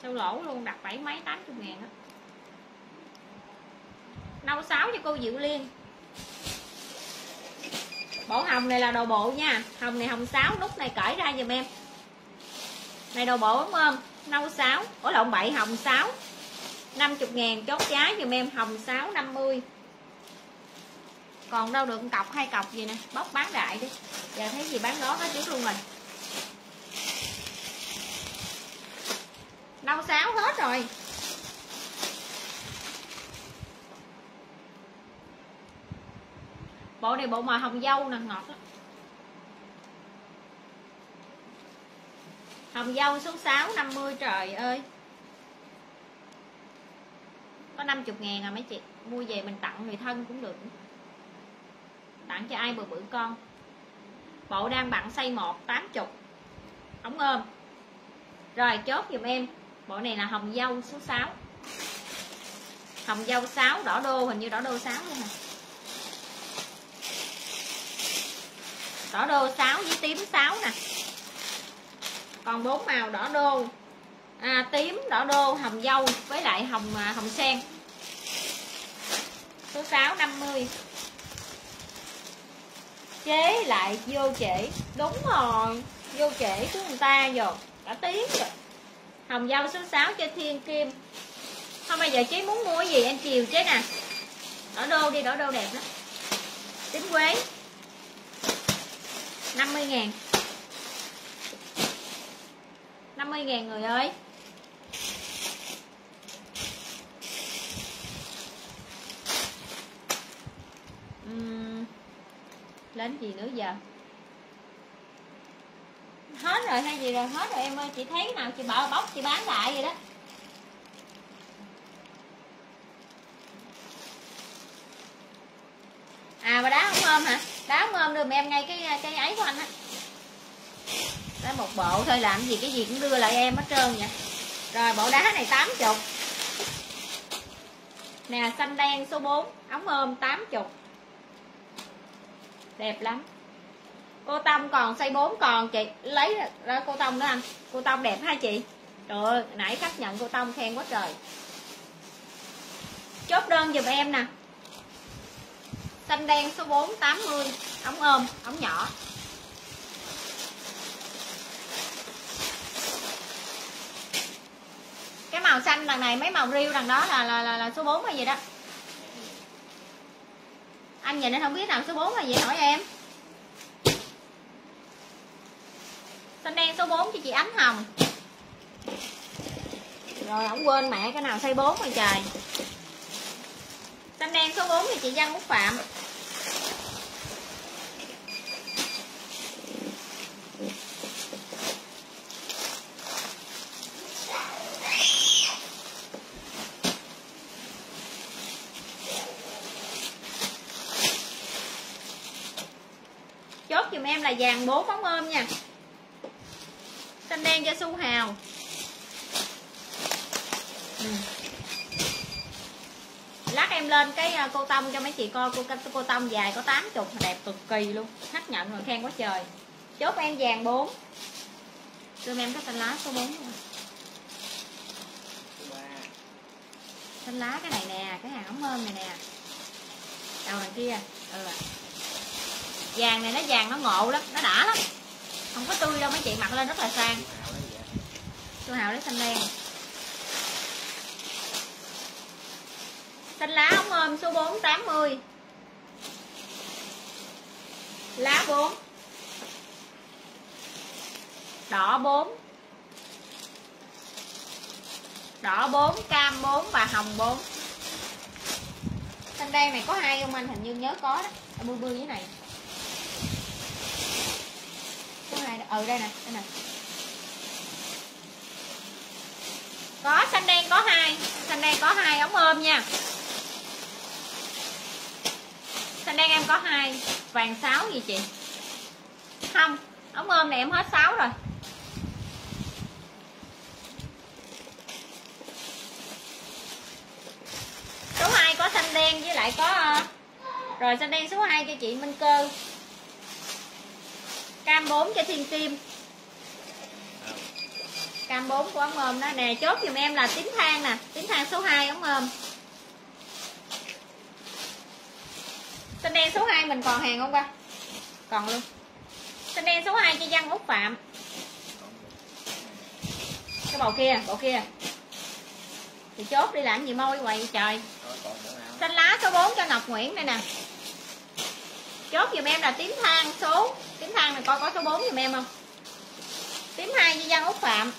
Sao lỗ luôn, đặt bảy mấy, tám chục ngàn á nâu 6 cho cô Diệu Liên. Bộ hồng này là đồ bộ nha. Hồng này hồng 6 nút này cởi ra giùm em. Này đồ bộ đúng không? Nâu 6 ổ lộn bậy, hồng 6 50 ngàn chốt giá giùm em, hồng 6 50 còn đâu được cọc, hai cọc gì nè? Bóc bán đại đi. Giờ thấy gì bán đó hết trước luôn rồi. Nâu 6 hết rồi. Bộ này bộ màu hồng dâu nè, ngọt đó. hồng dâu số 6 50 trời ơi. Có 50 ngàn à mấy chị, mua về mình tặng người thân cũng được. Tặng cho ai bự bự con. Bộ đang bạn xây 1 80 ống ôm. Rồi, chốt giùm em. Bộ này là hồng dâu số 6 hồng dâu 6 đỏ đô, hình như đỏ đô 6 luôn nè đỏ đô 6 với tím 6 nè. Còn bốn màu đỏ đô. À, tím đỏ đô hồng dâu với lại hồng à, hồng sen. Số 6 50 chế lại vô trễ. Đúng rồi vô trễ của người ta rồi. Cả tiếng rồi. Hồng dâu số 6 cho thiên kim. Không bây giờ chế muốn mua gì anh chiều chế nè. Đỏ đô đi đỏ đô đẹp lắm. Tím quế. 50 ngàn. 50 ngàn người ơi. Uhm, lên gì nữa giờ? Hết rồi hay gì rồi? Hết rồi em ơi chị thấy nào? Chị bỏ bóc chị bán lại vậy đó. À bà đá không ôm hả? Đáo ngon ôm được em ngay cái cái ấy của anh á. Đó một bộ thôi, làm gì cái gì cũng đưa lại em hết trơn vậy. Rồi, bộ đá này 80 nè, xanh đen số 4 ống ôm 80 đẹp lắm. Cô Tâm còn xây 4 còn, chị. Lấy ra cô Tâm đó anh. Cô Tâm đẹp ha chị? Trời ơi, nãy khách nhận cô Tâm khen quá trời. Chốt đơn giùm em nè xanh đen số 4 80 ống ôm ống nhỏ. Cái màu xanh đằng này mấy màu riêu đằng đó là là là, là số 4 hay gì đó. Anh nhìn anh không biết nào số 4 là gì hỏi em? Xanh đen số 4 cho chị ánh hồng. Rồi ổng quên mẹ cái nào xây 4 rồi trời. Xanh đen số 4 thì chị Văn Quốc Phạm chốt giùm em là vàng 4 bóng ôm nha. Xanh đen cho su hào. Ừ. lát em lên cái à, cô tông cho mấy chị coi, cô cô tông dài có 80 đẹp cực kỳ luôn hắc nhận rồi, khen quá trời. Chốt em vàng 4 đưa em cái xanh lá số 4 luôn xanh lá cái này nè, cái hàng ống ôm này nè. Đầu đằng kia ừ vàng này nó, vàng nó ngộ lắm, nó đã lắm. Không có tươi đâu, mấy chị mặc lên rất là sang. Chú hào lấy xanh đen? Xanh lá ống ôm, số 480 lá 4 đỏ 4 đỏ 4 cam 4 và hồng 4 xanh đen này có hai không anh, hình như nhớ có đó. Bươi bươi thế này. Số ừ đây nè đây nè. Có, xanh đen có hai, xanh đen có hai ống ôm nha. Xanh đen em có hai, vàng sáu gì chị? Không, ống ôm này em hết sáu rồi. Số 2 có xanh đen với lại có ờ, rồi xanh đen số 2 cho chị Minh Cơ cam 4 cho Thiên Kim. Cam 4 của ống ôm đó nè, chốt giùm em là tím than nè. Tím than số 2 ống ôm xanh đen số 2 mình còn hàng không ba? Còn luôn. Xanh đen số 2 cho Văn út Phạm. Cái bầu kia bầu kia. Thì chốt đi làm gì môi quậy trời. Xanh lá số 4 cho Ngọc Nguyễn đây nè chốt giùm em là tím than số tím than này coi có số 4 giùm em không? Tím hai cho Văn Úc Phạm.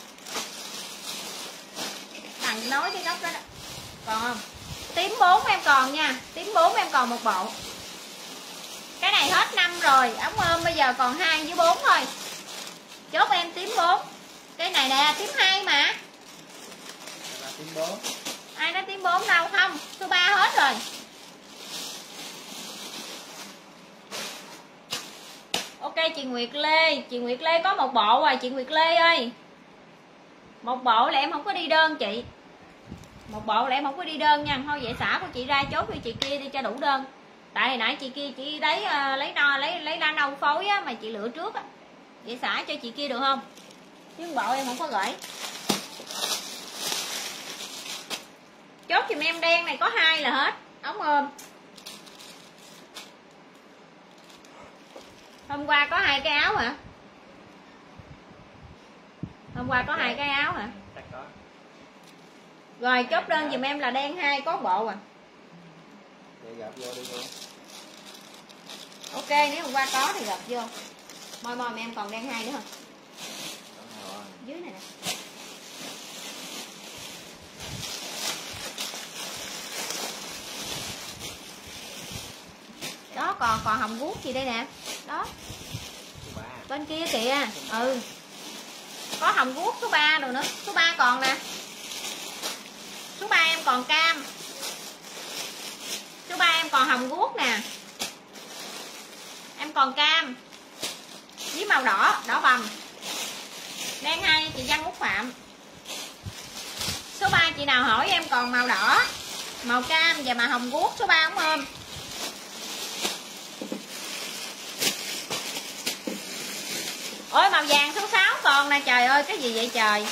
Thằng nói cái góc đó, đó. Còn không? Tím 4 em còn nha tím 4 em còn một bộ. Cái này hết năm rồi ống ôm bây giờ còn hai với 4 thôi. Chốt em tím 4 cái này nè tím hai mà. Là tím bốn. Ai nói tím 4 đâu không? Số 3 hết rồi ok chị Nguyệt Lê. Chị Nguyệt Lê có một bộ rồi chị Nguyệt Lê ơi. Một bộ là em không có đi đơn chị. Một bộ là em không có đi đơn nha. Thôi vậy xả của chị ra chốt cho chị kia đi cho đủ đơn. Tại hồi nãy chị kia chị lấy uh, lấy no lấy lấy đa nâu phối á mà chị lựa trước á. Vậy xả cho chị kia được không? Chứ bộ em không có gửi. Chốt chùm em đen này có hai là hết. Ống ôm. Hôm qua có hai cái áo hả? Hôm qua có hai cái áo hả? Rồi, chốt đơn giùm em là đen hai, có bộ à. Ok, nếu hôm qua có thì gặp vô. Moi moi em còn đen hai nữa không dưới này nè. Đó, còn còn hồng guốc gì đây nè? Đó. Bên kia kìa. Ừ. Có hồng guốc số 3 rồi nữa. Số 3 còn nè. Số 3 em còn cam. Số 3 em còn hồng guốc nè. Em còn cam. Với màu đỏ đỏ bầm. Đang hay, chị Văn Út Phạm. Số 3 chị nào hỏi em còn màu đỏ, màu cam và màu hồng guốc số 3 không? ôm ôi, màu vàng số 6 còn nè, trời ơi, cái gì vậy trời?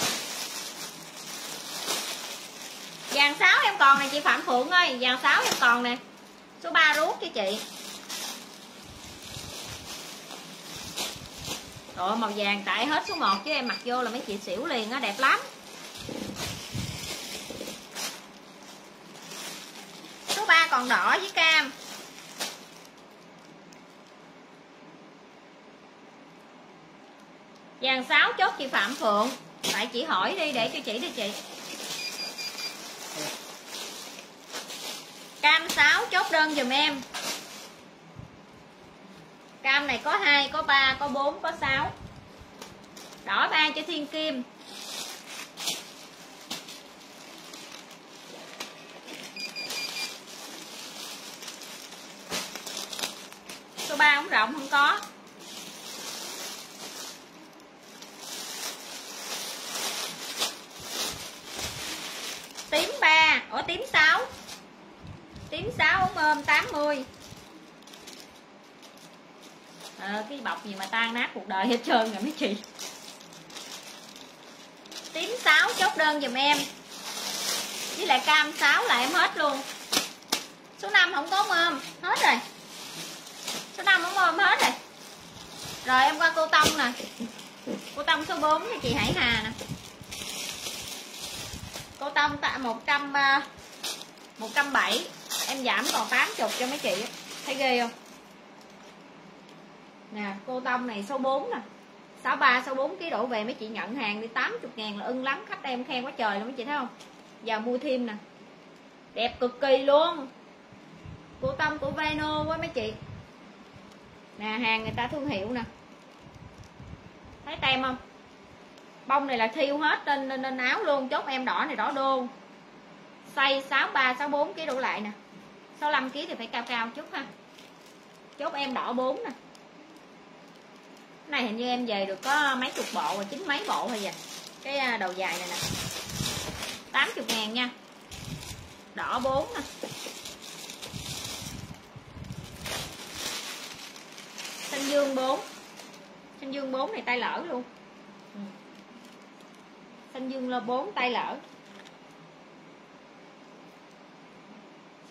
Vàng 6 em còn nè, chị Phạm Phượng ơi, vàng 6 em còn nè. Số 3 rút cho chị. Rồi màu vàng tại hết số 1 chứ em mặc vô là mấy chị xỉu liền á, đẹp lắm. Số 3 còn đỏ với cam. Vàng 6 chốt chị Phạm Phượng. Tại chị hỏi đi để cho chị đi chị. Cam 6 chốt đơn dùm em. Cam này có 2, có 3, có 4, có 6 Đỏ 3 cho Thiên Kim. Số 3 không rộng không có. 96 ống ôm 80 à, ờ, cái bọc gì mà tan nát cuộc đời hết trơn rồi mấy chị. Tím 6 chốt đơn giùm em. Với lại cam 6 là em hết luôn. Số 5 không có ôm hết rồi. Số 5 không ôm hết rồi. Rồi em qua cô Tông nè. Cô Tông số 4 thì chị Hải Hà nè. Cô Tông tạ 100 170 em giảm còn 80 cho mấy chị thấy ghê không? Nè cô tông này số 4 nè. 63 64 ký đổ về mấy chị nhận hàng đi. 80 ngàn là ưng lắm. Khách em khen quá trời luôn mấy chị thấy không? Giờ mua thêm nè. Đẹp cực kỳ luôn. Cô tông của Vano quá mấy chị. Nè hàng người ta thương hiệu nè. Thấy tem không? Bông này là thiêu hết trên lên, lên áo luôn. Chốt em đỏ này đỏ đô. Size 63 64 ký đổ lại nè. 65 kg thì phải cao cao chút ha. Chốt em đỏ 4 nè. Này, hình như em về được có mấy chục bộ và chín mấy bộ thôi vậy. Cái à, đầu dài này nè. 80 ngàn nha. Đỏ 4 nè. Xanh dương 4 xanh dương 4 này tay lỡ luôn. Ừ. Xanh dương là 4 tay lỡ.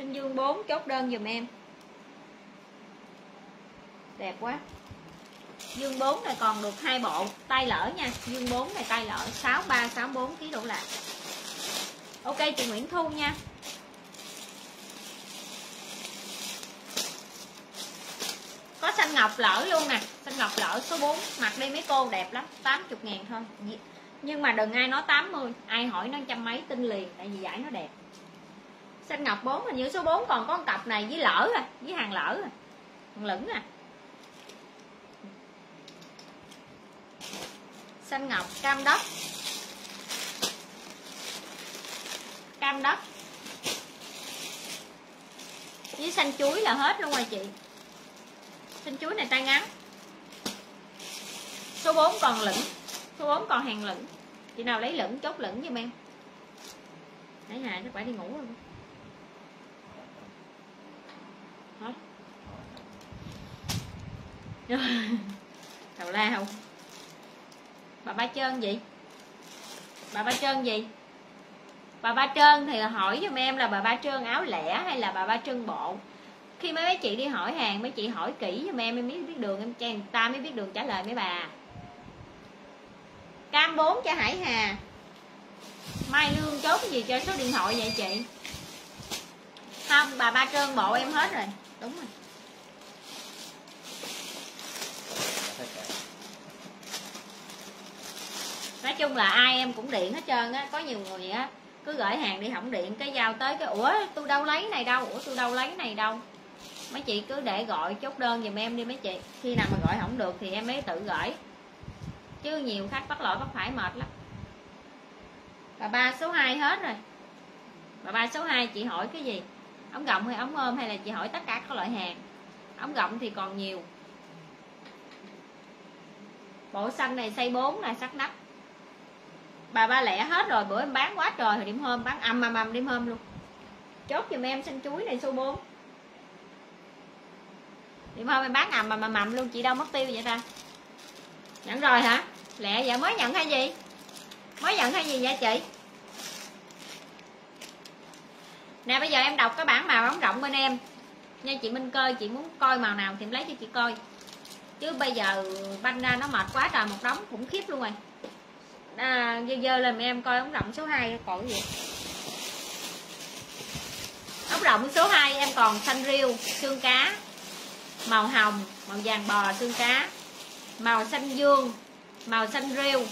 Sinh dương 4 chốt đơn dùm em. Đẹp quá. Dương 4 này còn được hai bộ, tay lỡ nha. Dương 4 này tay lỡ 6364 kg độ lại. Ok, chị Nguyễn Thu nha. Có xanh ngọc lỡ luôn nè. Xanh ngọc lỡ số 4 mặc đi mấy cô, đẹp lắm. 80 ngàn thôi. Nhưng mà đừng ai nói 80 ai hỏi nó trăm mấy, tin liền, tại vì giải nó đẹp xanh ngọc 4 hình như số 4 còn có một cặp này với lỡ à với hàng lỡ à. Hàng lửng à. Xanh ngọc, cam đất. Cam đất. Với xanh chuối là hết luôn rồi chị. Xanh chuối này tay ngắn. Số 4 còn lửng, số 4 còn hàng lửng. Chị nào lấy lửng, chốt lửng giùm em. Nãy hà chắc phải đi ngủ rồi. Hết. Thầu la không? Bà ba trơn gì? Bà ba trơn gì? Bà ba trơn thì hỏi giùm em là bà ba trơn áo lẻ hay là bà ba trơn bộ? Khi mấy mấy chị đi hỏi hàng, mấy chị hỏi kỹ giùm em em biết biết đường, em cho ta mới biết đường trả lời mấy bà. Cam 4 cho hải hà. Mai lương chốt gì cho số điện thoại vậy chị? Không, bà ba trơn bộ em hết rồi đúng rồi. Nói chung là ai em cũng điện hết trơn á. Có nhiều người á, cứ gửi hàng đi hỏng điện, cái giao tới cái, ủa tôi đâu lấy này đâu, ủa tôi đâu lấy này đâu. Mấy chị cứ để gọi chốt đơn giùm em đi mấy chị. Khi nào mà gọi không được thì em mới tự gửi. Chứ nhiều khách bắt lỗi bắt phải mệt lắm. Bà ba số 2 hết rồi. Bà ba số 2 chị hỏi cái gì? Ống gọng hay ống ôm hay là chị hỏi tất cả các loại hàng? Ống gọng thì còn nhiều. Bộ xanh này xây 4 là sắt nắp. Bà ba lẻ hết rồi, bữa em bán quá trời hồi điểm hôm, bán âm âm âm điểm hôm luôn. Chốt giùm em xanh chuối này số 4 điểm hôm em bán ầm mà mà mầm luôn, chị đâu mất tiêu vậy ta? Nhận rồi hả? Lẹ dạ mới nhận hay gì? Mới nhận hay gì vậy chị? Nè bây giờ em đọc cái bản màu ống rộng bên em. Nha chị Minh Cơ chị muốn coi màu nào thì em lấy cho chị coi. Chứ bây giờ banh ra nó mệt quá trời một đống khủng khiếp luôn rồi. À, dơ dơ làm em coi ống rộng số 2 còn gì? Ống rộng số 2 em còn xanh riêu xương cá. Màu hồng màu vàng bò xương cá. Màu xanh dương màu xanh rêu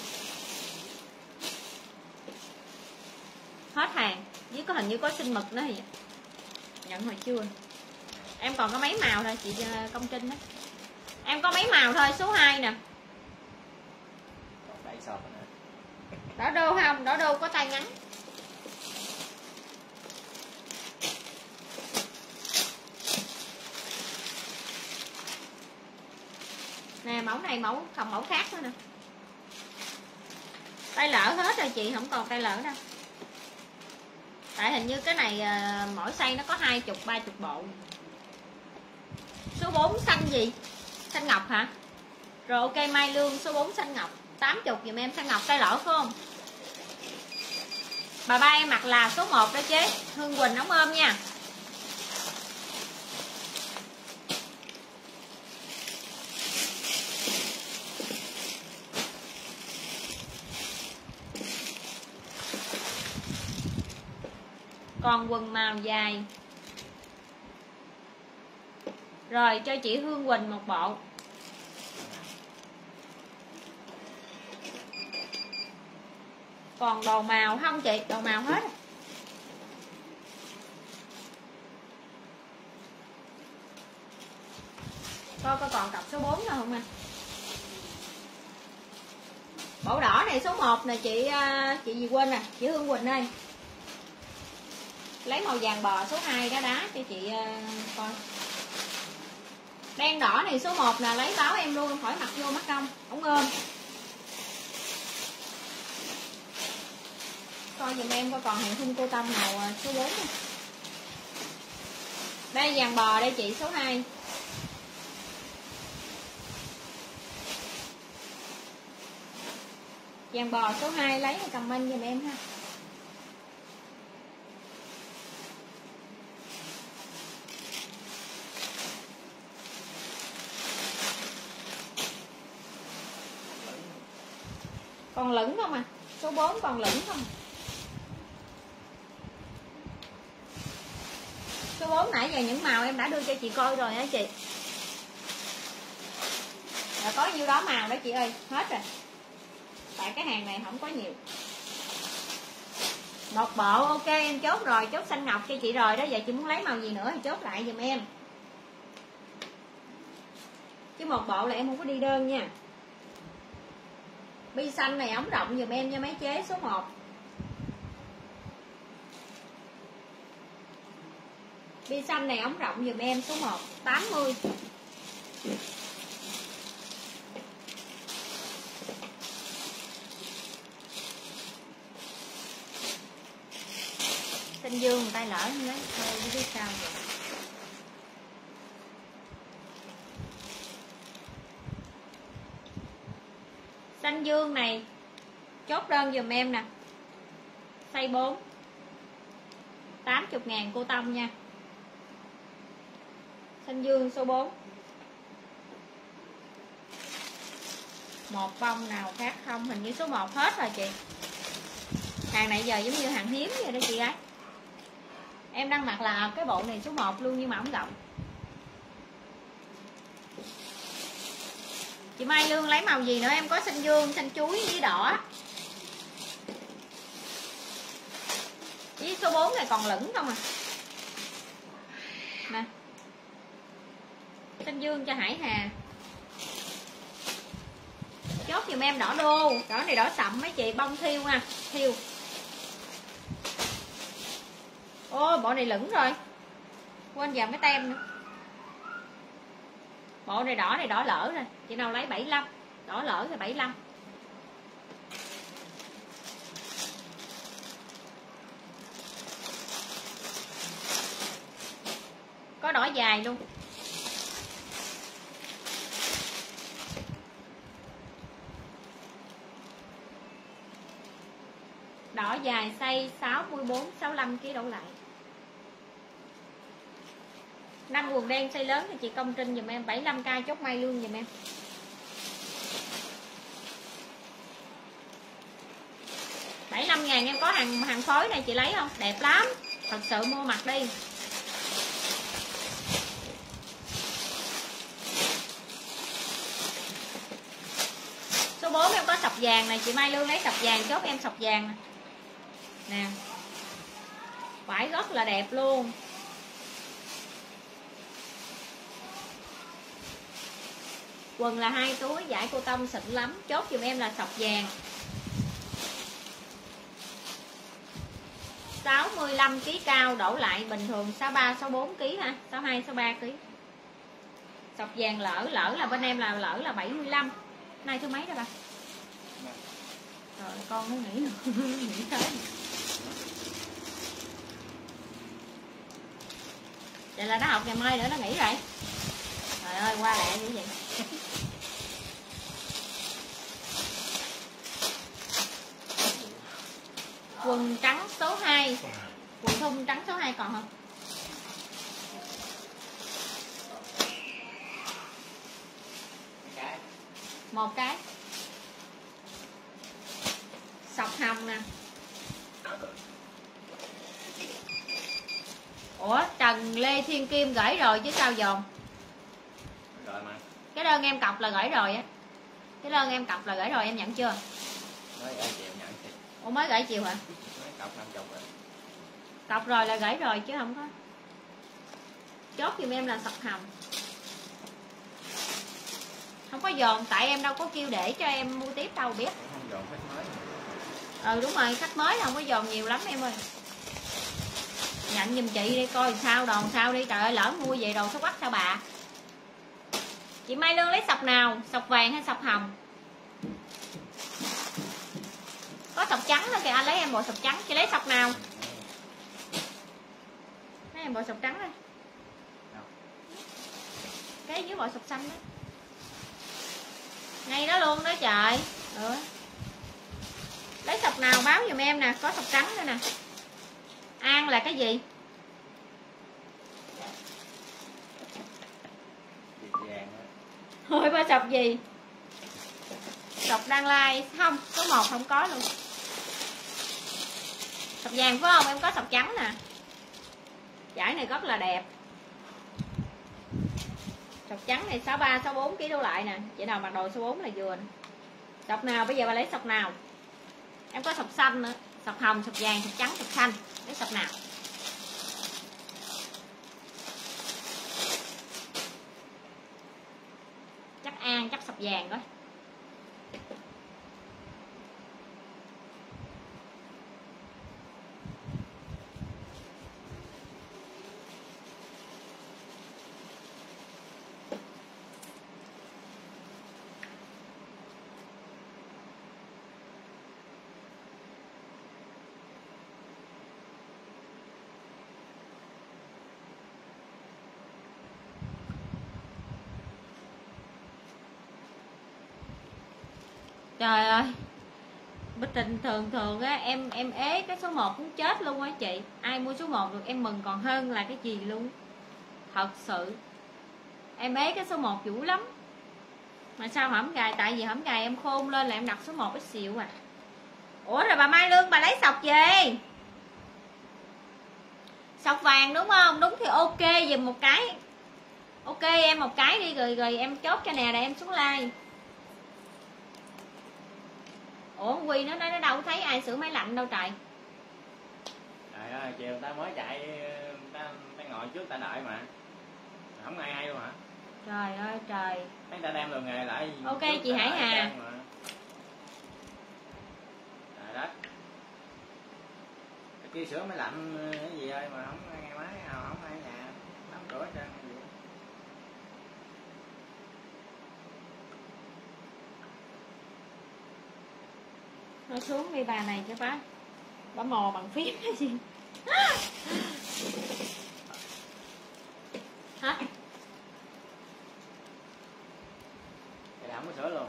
hết hàng với có hình như có sinh mực nữa thì nhận hồi chưa? Em còn có mấy màu thôi chị ờ, công trinh đó. Em có mấy màu thôi số 2 nè. Đỏ đô không? Đỏ đô có tay ngắn. Nè mẫu này mẫu không mẫu khác nữa nè. Tay lỡ hết rồi chị không còn tay lỡ đâu tại hình như cái này ờ, mỗi size nó có hai chục, ba chục bộ. Số 4 xanh gì? Xanh ngọc hả? Rồi ok, mai lương, số 4 xanh ngọc. 80 giùm em, xanh ngọc tay lỗ, phải không? Bà ba em mặc là số 1 đó chế Hương Quỳnh ống ôm nha. Còn quần màu dài. Rồi, cho chị Hương Quỳnh một bộ. Còn đồ màu không chị? Đồ màu hết. Coi coi còn cặp số 4 nào không à? anh bộ đỏ này số 1 nè, chị à, chị gì quên nè? Chị Hương Quỳnh ơi lấy màu vàng bò số 2 đó đá cho chị ờ, coi. Đen đỏ này số 1 là lấy báo em luôn, khỏi mặt vô mắt không không ôm. Coi dùm em coi còn hàng thun cô tâm màu ờ, số 4 này. đây, vàng bò đây chị, số 2 vàng bò số 2 lấy comment dùm em ha. Còn lửng không à? Số 4 còn lửng không? Số 4 nãy giờ những màu em đã đưa cho chị coi rồi hả chị? Rồi có nhiêu đó màu đó chị ơi? Hết rồi. Tại cái hàng này không có nhiều. Một bộ, ok, em chốt rồi, chốt xanh ngọc cho chị rồi đó. Giờ chị muốn lấy màu gì nữa thì chốt lại giùm em. Chứ một bộ là em không có đi đơn nha bi xanh này ống rộng giùm em nha máy chế, số 1 bi xanh này ống rộng giùm em, số 1 80 xanh dương tay ta lỡ lấy thôi không biết sao. rồi canh dương này. Chốt đơn dùm em nè. Xây 4 80 ngàn cô Tâm nha. Xanh dương số 4 một bông nào khác không? Hình như số 1 hết rồi chị. Hàng này giờ giống như hàng hiếm vậy đó chị ấy em đang mặc là cái bộ này số 1 luôn nhưng mà không rộng. Chị Mai Lương lấy màu gì nữa? Em có xanh dương, xanh chuối với đỏ. Với số 4 này còn lửng không à? Nè. Xanh dương cho Hải Hà. Chốt giùm em đỏ đô. Đỏ này đỏ sậm mấy chị, bông thiêu nha thiêu. Ô, bộ này lửng rồi. Quên vào cái tem nữa bộ này đỏ này, đỏ lỡ rồi chị nào lấy 75 đỏ lỡ thì 75 có đỏ dài luôn. Đỏ dài xây 64 65 kg đổ lại năm quần đen size lớn thì chị công trinh dùm em 75k chốt may luôn dùm em. bảy năm ngàn em có hàng hàng phối này chị lấy không? Đẹp lắm. Thật sự mua mặt đi. Số 4 em có sọc vàng này, chị Mai Lương lấy sọc vàng, chốt em sọc vàng nè. Vải rất là đẹp luôn. Quần là hai túi, giải cô tông xịn lắm, chốt giùm em là sọc vàng. 65 kg cao, đổ lại bình thường 63 64 kg ha 62 63 kg sọc vàng lỡ lỡ là bên em là, lỡ là 75 nay thứ mấy rồi bà? rồi con nó nghĩ nghĩ thế vậy là nó học ngày mai nữa, nó nghỉ rồi. Trời ơi, qua lẹ như vậy. Quần trắng số 2 quần thun trắng số 2 còn không? Một cái. Sọc hồng nè. Ủa trần lê thiên kim gửi rồi chứ sao dồn? Rồi mà cái đơn em cọc là gửi rồi á. Cái đơn em cọc là gửi rồi em nhận chưa? Mới gửi chiều nhận thì ủa mới gửi chiều hả? Cọc năm chục rồi. Cọc rồi là gửi rồi chứ không có. Chốt giùm em là sọc hồng không có dồn tại em đâu có kêu để cho em mua tiếp đâu biết. Không dồn khách mới. Ừ đúng rồi khách mới không có dồn nhiều lắm em ơi. Nhận giùm chị đi coi sao đòn sao đi. Trời ơi lỡ mua về đồ xấu quắc sao bà. Chị Mai Lương lấy sọc nào sọc vàng hay sọc hồng có sọc trắng nữa kìa anh lấy em bộ sọc trắng chị lấy sọc nào? Lấy em bộ sọc trắng đây cái dưới bộ sọc xanh đó. Ngay đó luôn đó trời. Ừ. lấy sọc nào báo giùm em nè có sọc trắng nữa nè. An là cái gì? Hỏi ba sọc gì sọc đang like không? Số 1 không có luôn. Sọc vàng, phải không? Em có sọc trắng nè. Giải này rất là đẹp. Sọc trắng này 63 64 kg đổ lại nè. Chị nào mặc đồ số 4 là vừa nè. Sọc nào, bây giờ bà lấy sọc nào? Em có sọc xanh nữa. Sọc hồng sọc vàng sọc trắng sọc xanh. Lấy sọc nào? Chắc an, chắc sọc vàng rồi trời ơi bình tình thường thường á, em em ế cái số 1 cũng chết luôn á chị. Ai mua số 1 được em mừng còn hơn là cái gì luôn. Thật sự. Em ế cái số 1 dữ lắm. Mà sao hổng gài, tại vì hổng gài em khôn lên là em đặt số 1 ít xịu à. Ủa rồi bà mai lương, bà lấy sọc gì sọc vàng đúng không? Đúng thì ok, dùm một cái. Ok, em một cái đi, rồi rồi em chốt cho nè, để em xuống like ủa quy nó nói nó đâu thấy ai sửa máy lạnh đâu trời. Trời ơi chiều ta mới chạy ta, ta ngồi trước ta đợi mà. Không ai hay luôn hả? Trời ơi trời. Thấy người ta đem đồ nghề lại Ok, chị Hải Hà. trời đất. Kia sửa máy lạnh cái gì ơi mà không nghe máy nào không ai nhà đóng cửa hết trơn cái gì nó xuống đi bà này cho bá bả mò bằng phím hay gì hả thì không có sửa luôn.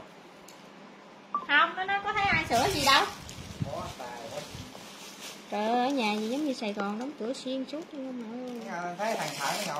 Không nó nó có thấy ai sửa gì đâu. Quá trời ơi ở nhà gì giống như sài gòn đóng cửa xuyên suốt luôn mà. Thấy thằng thợ nó ngồi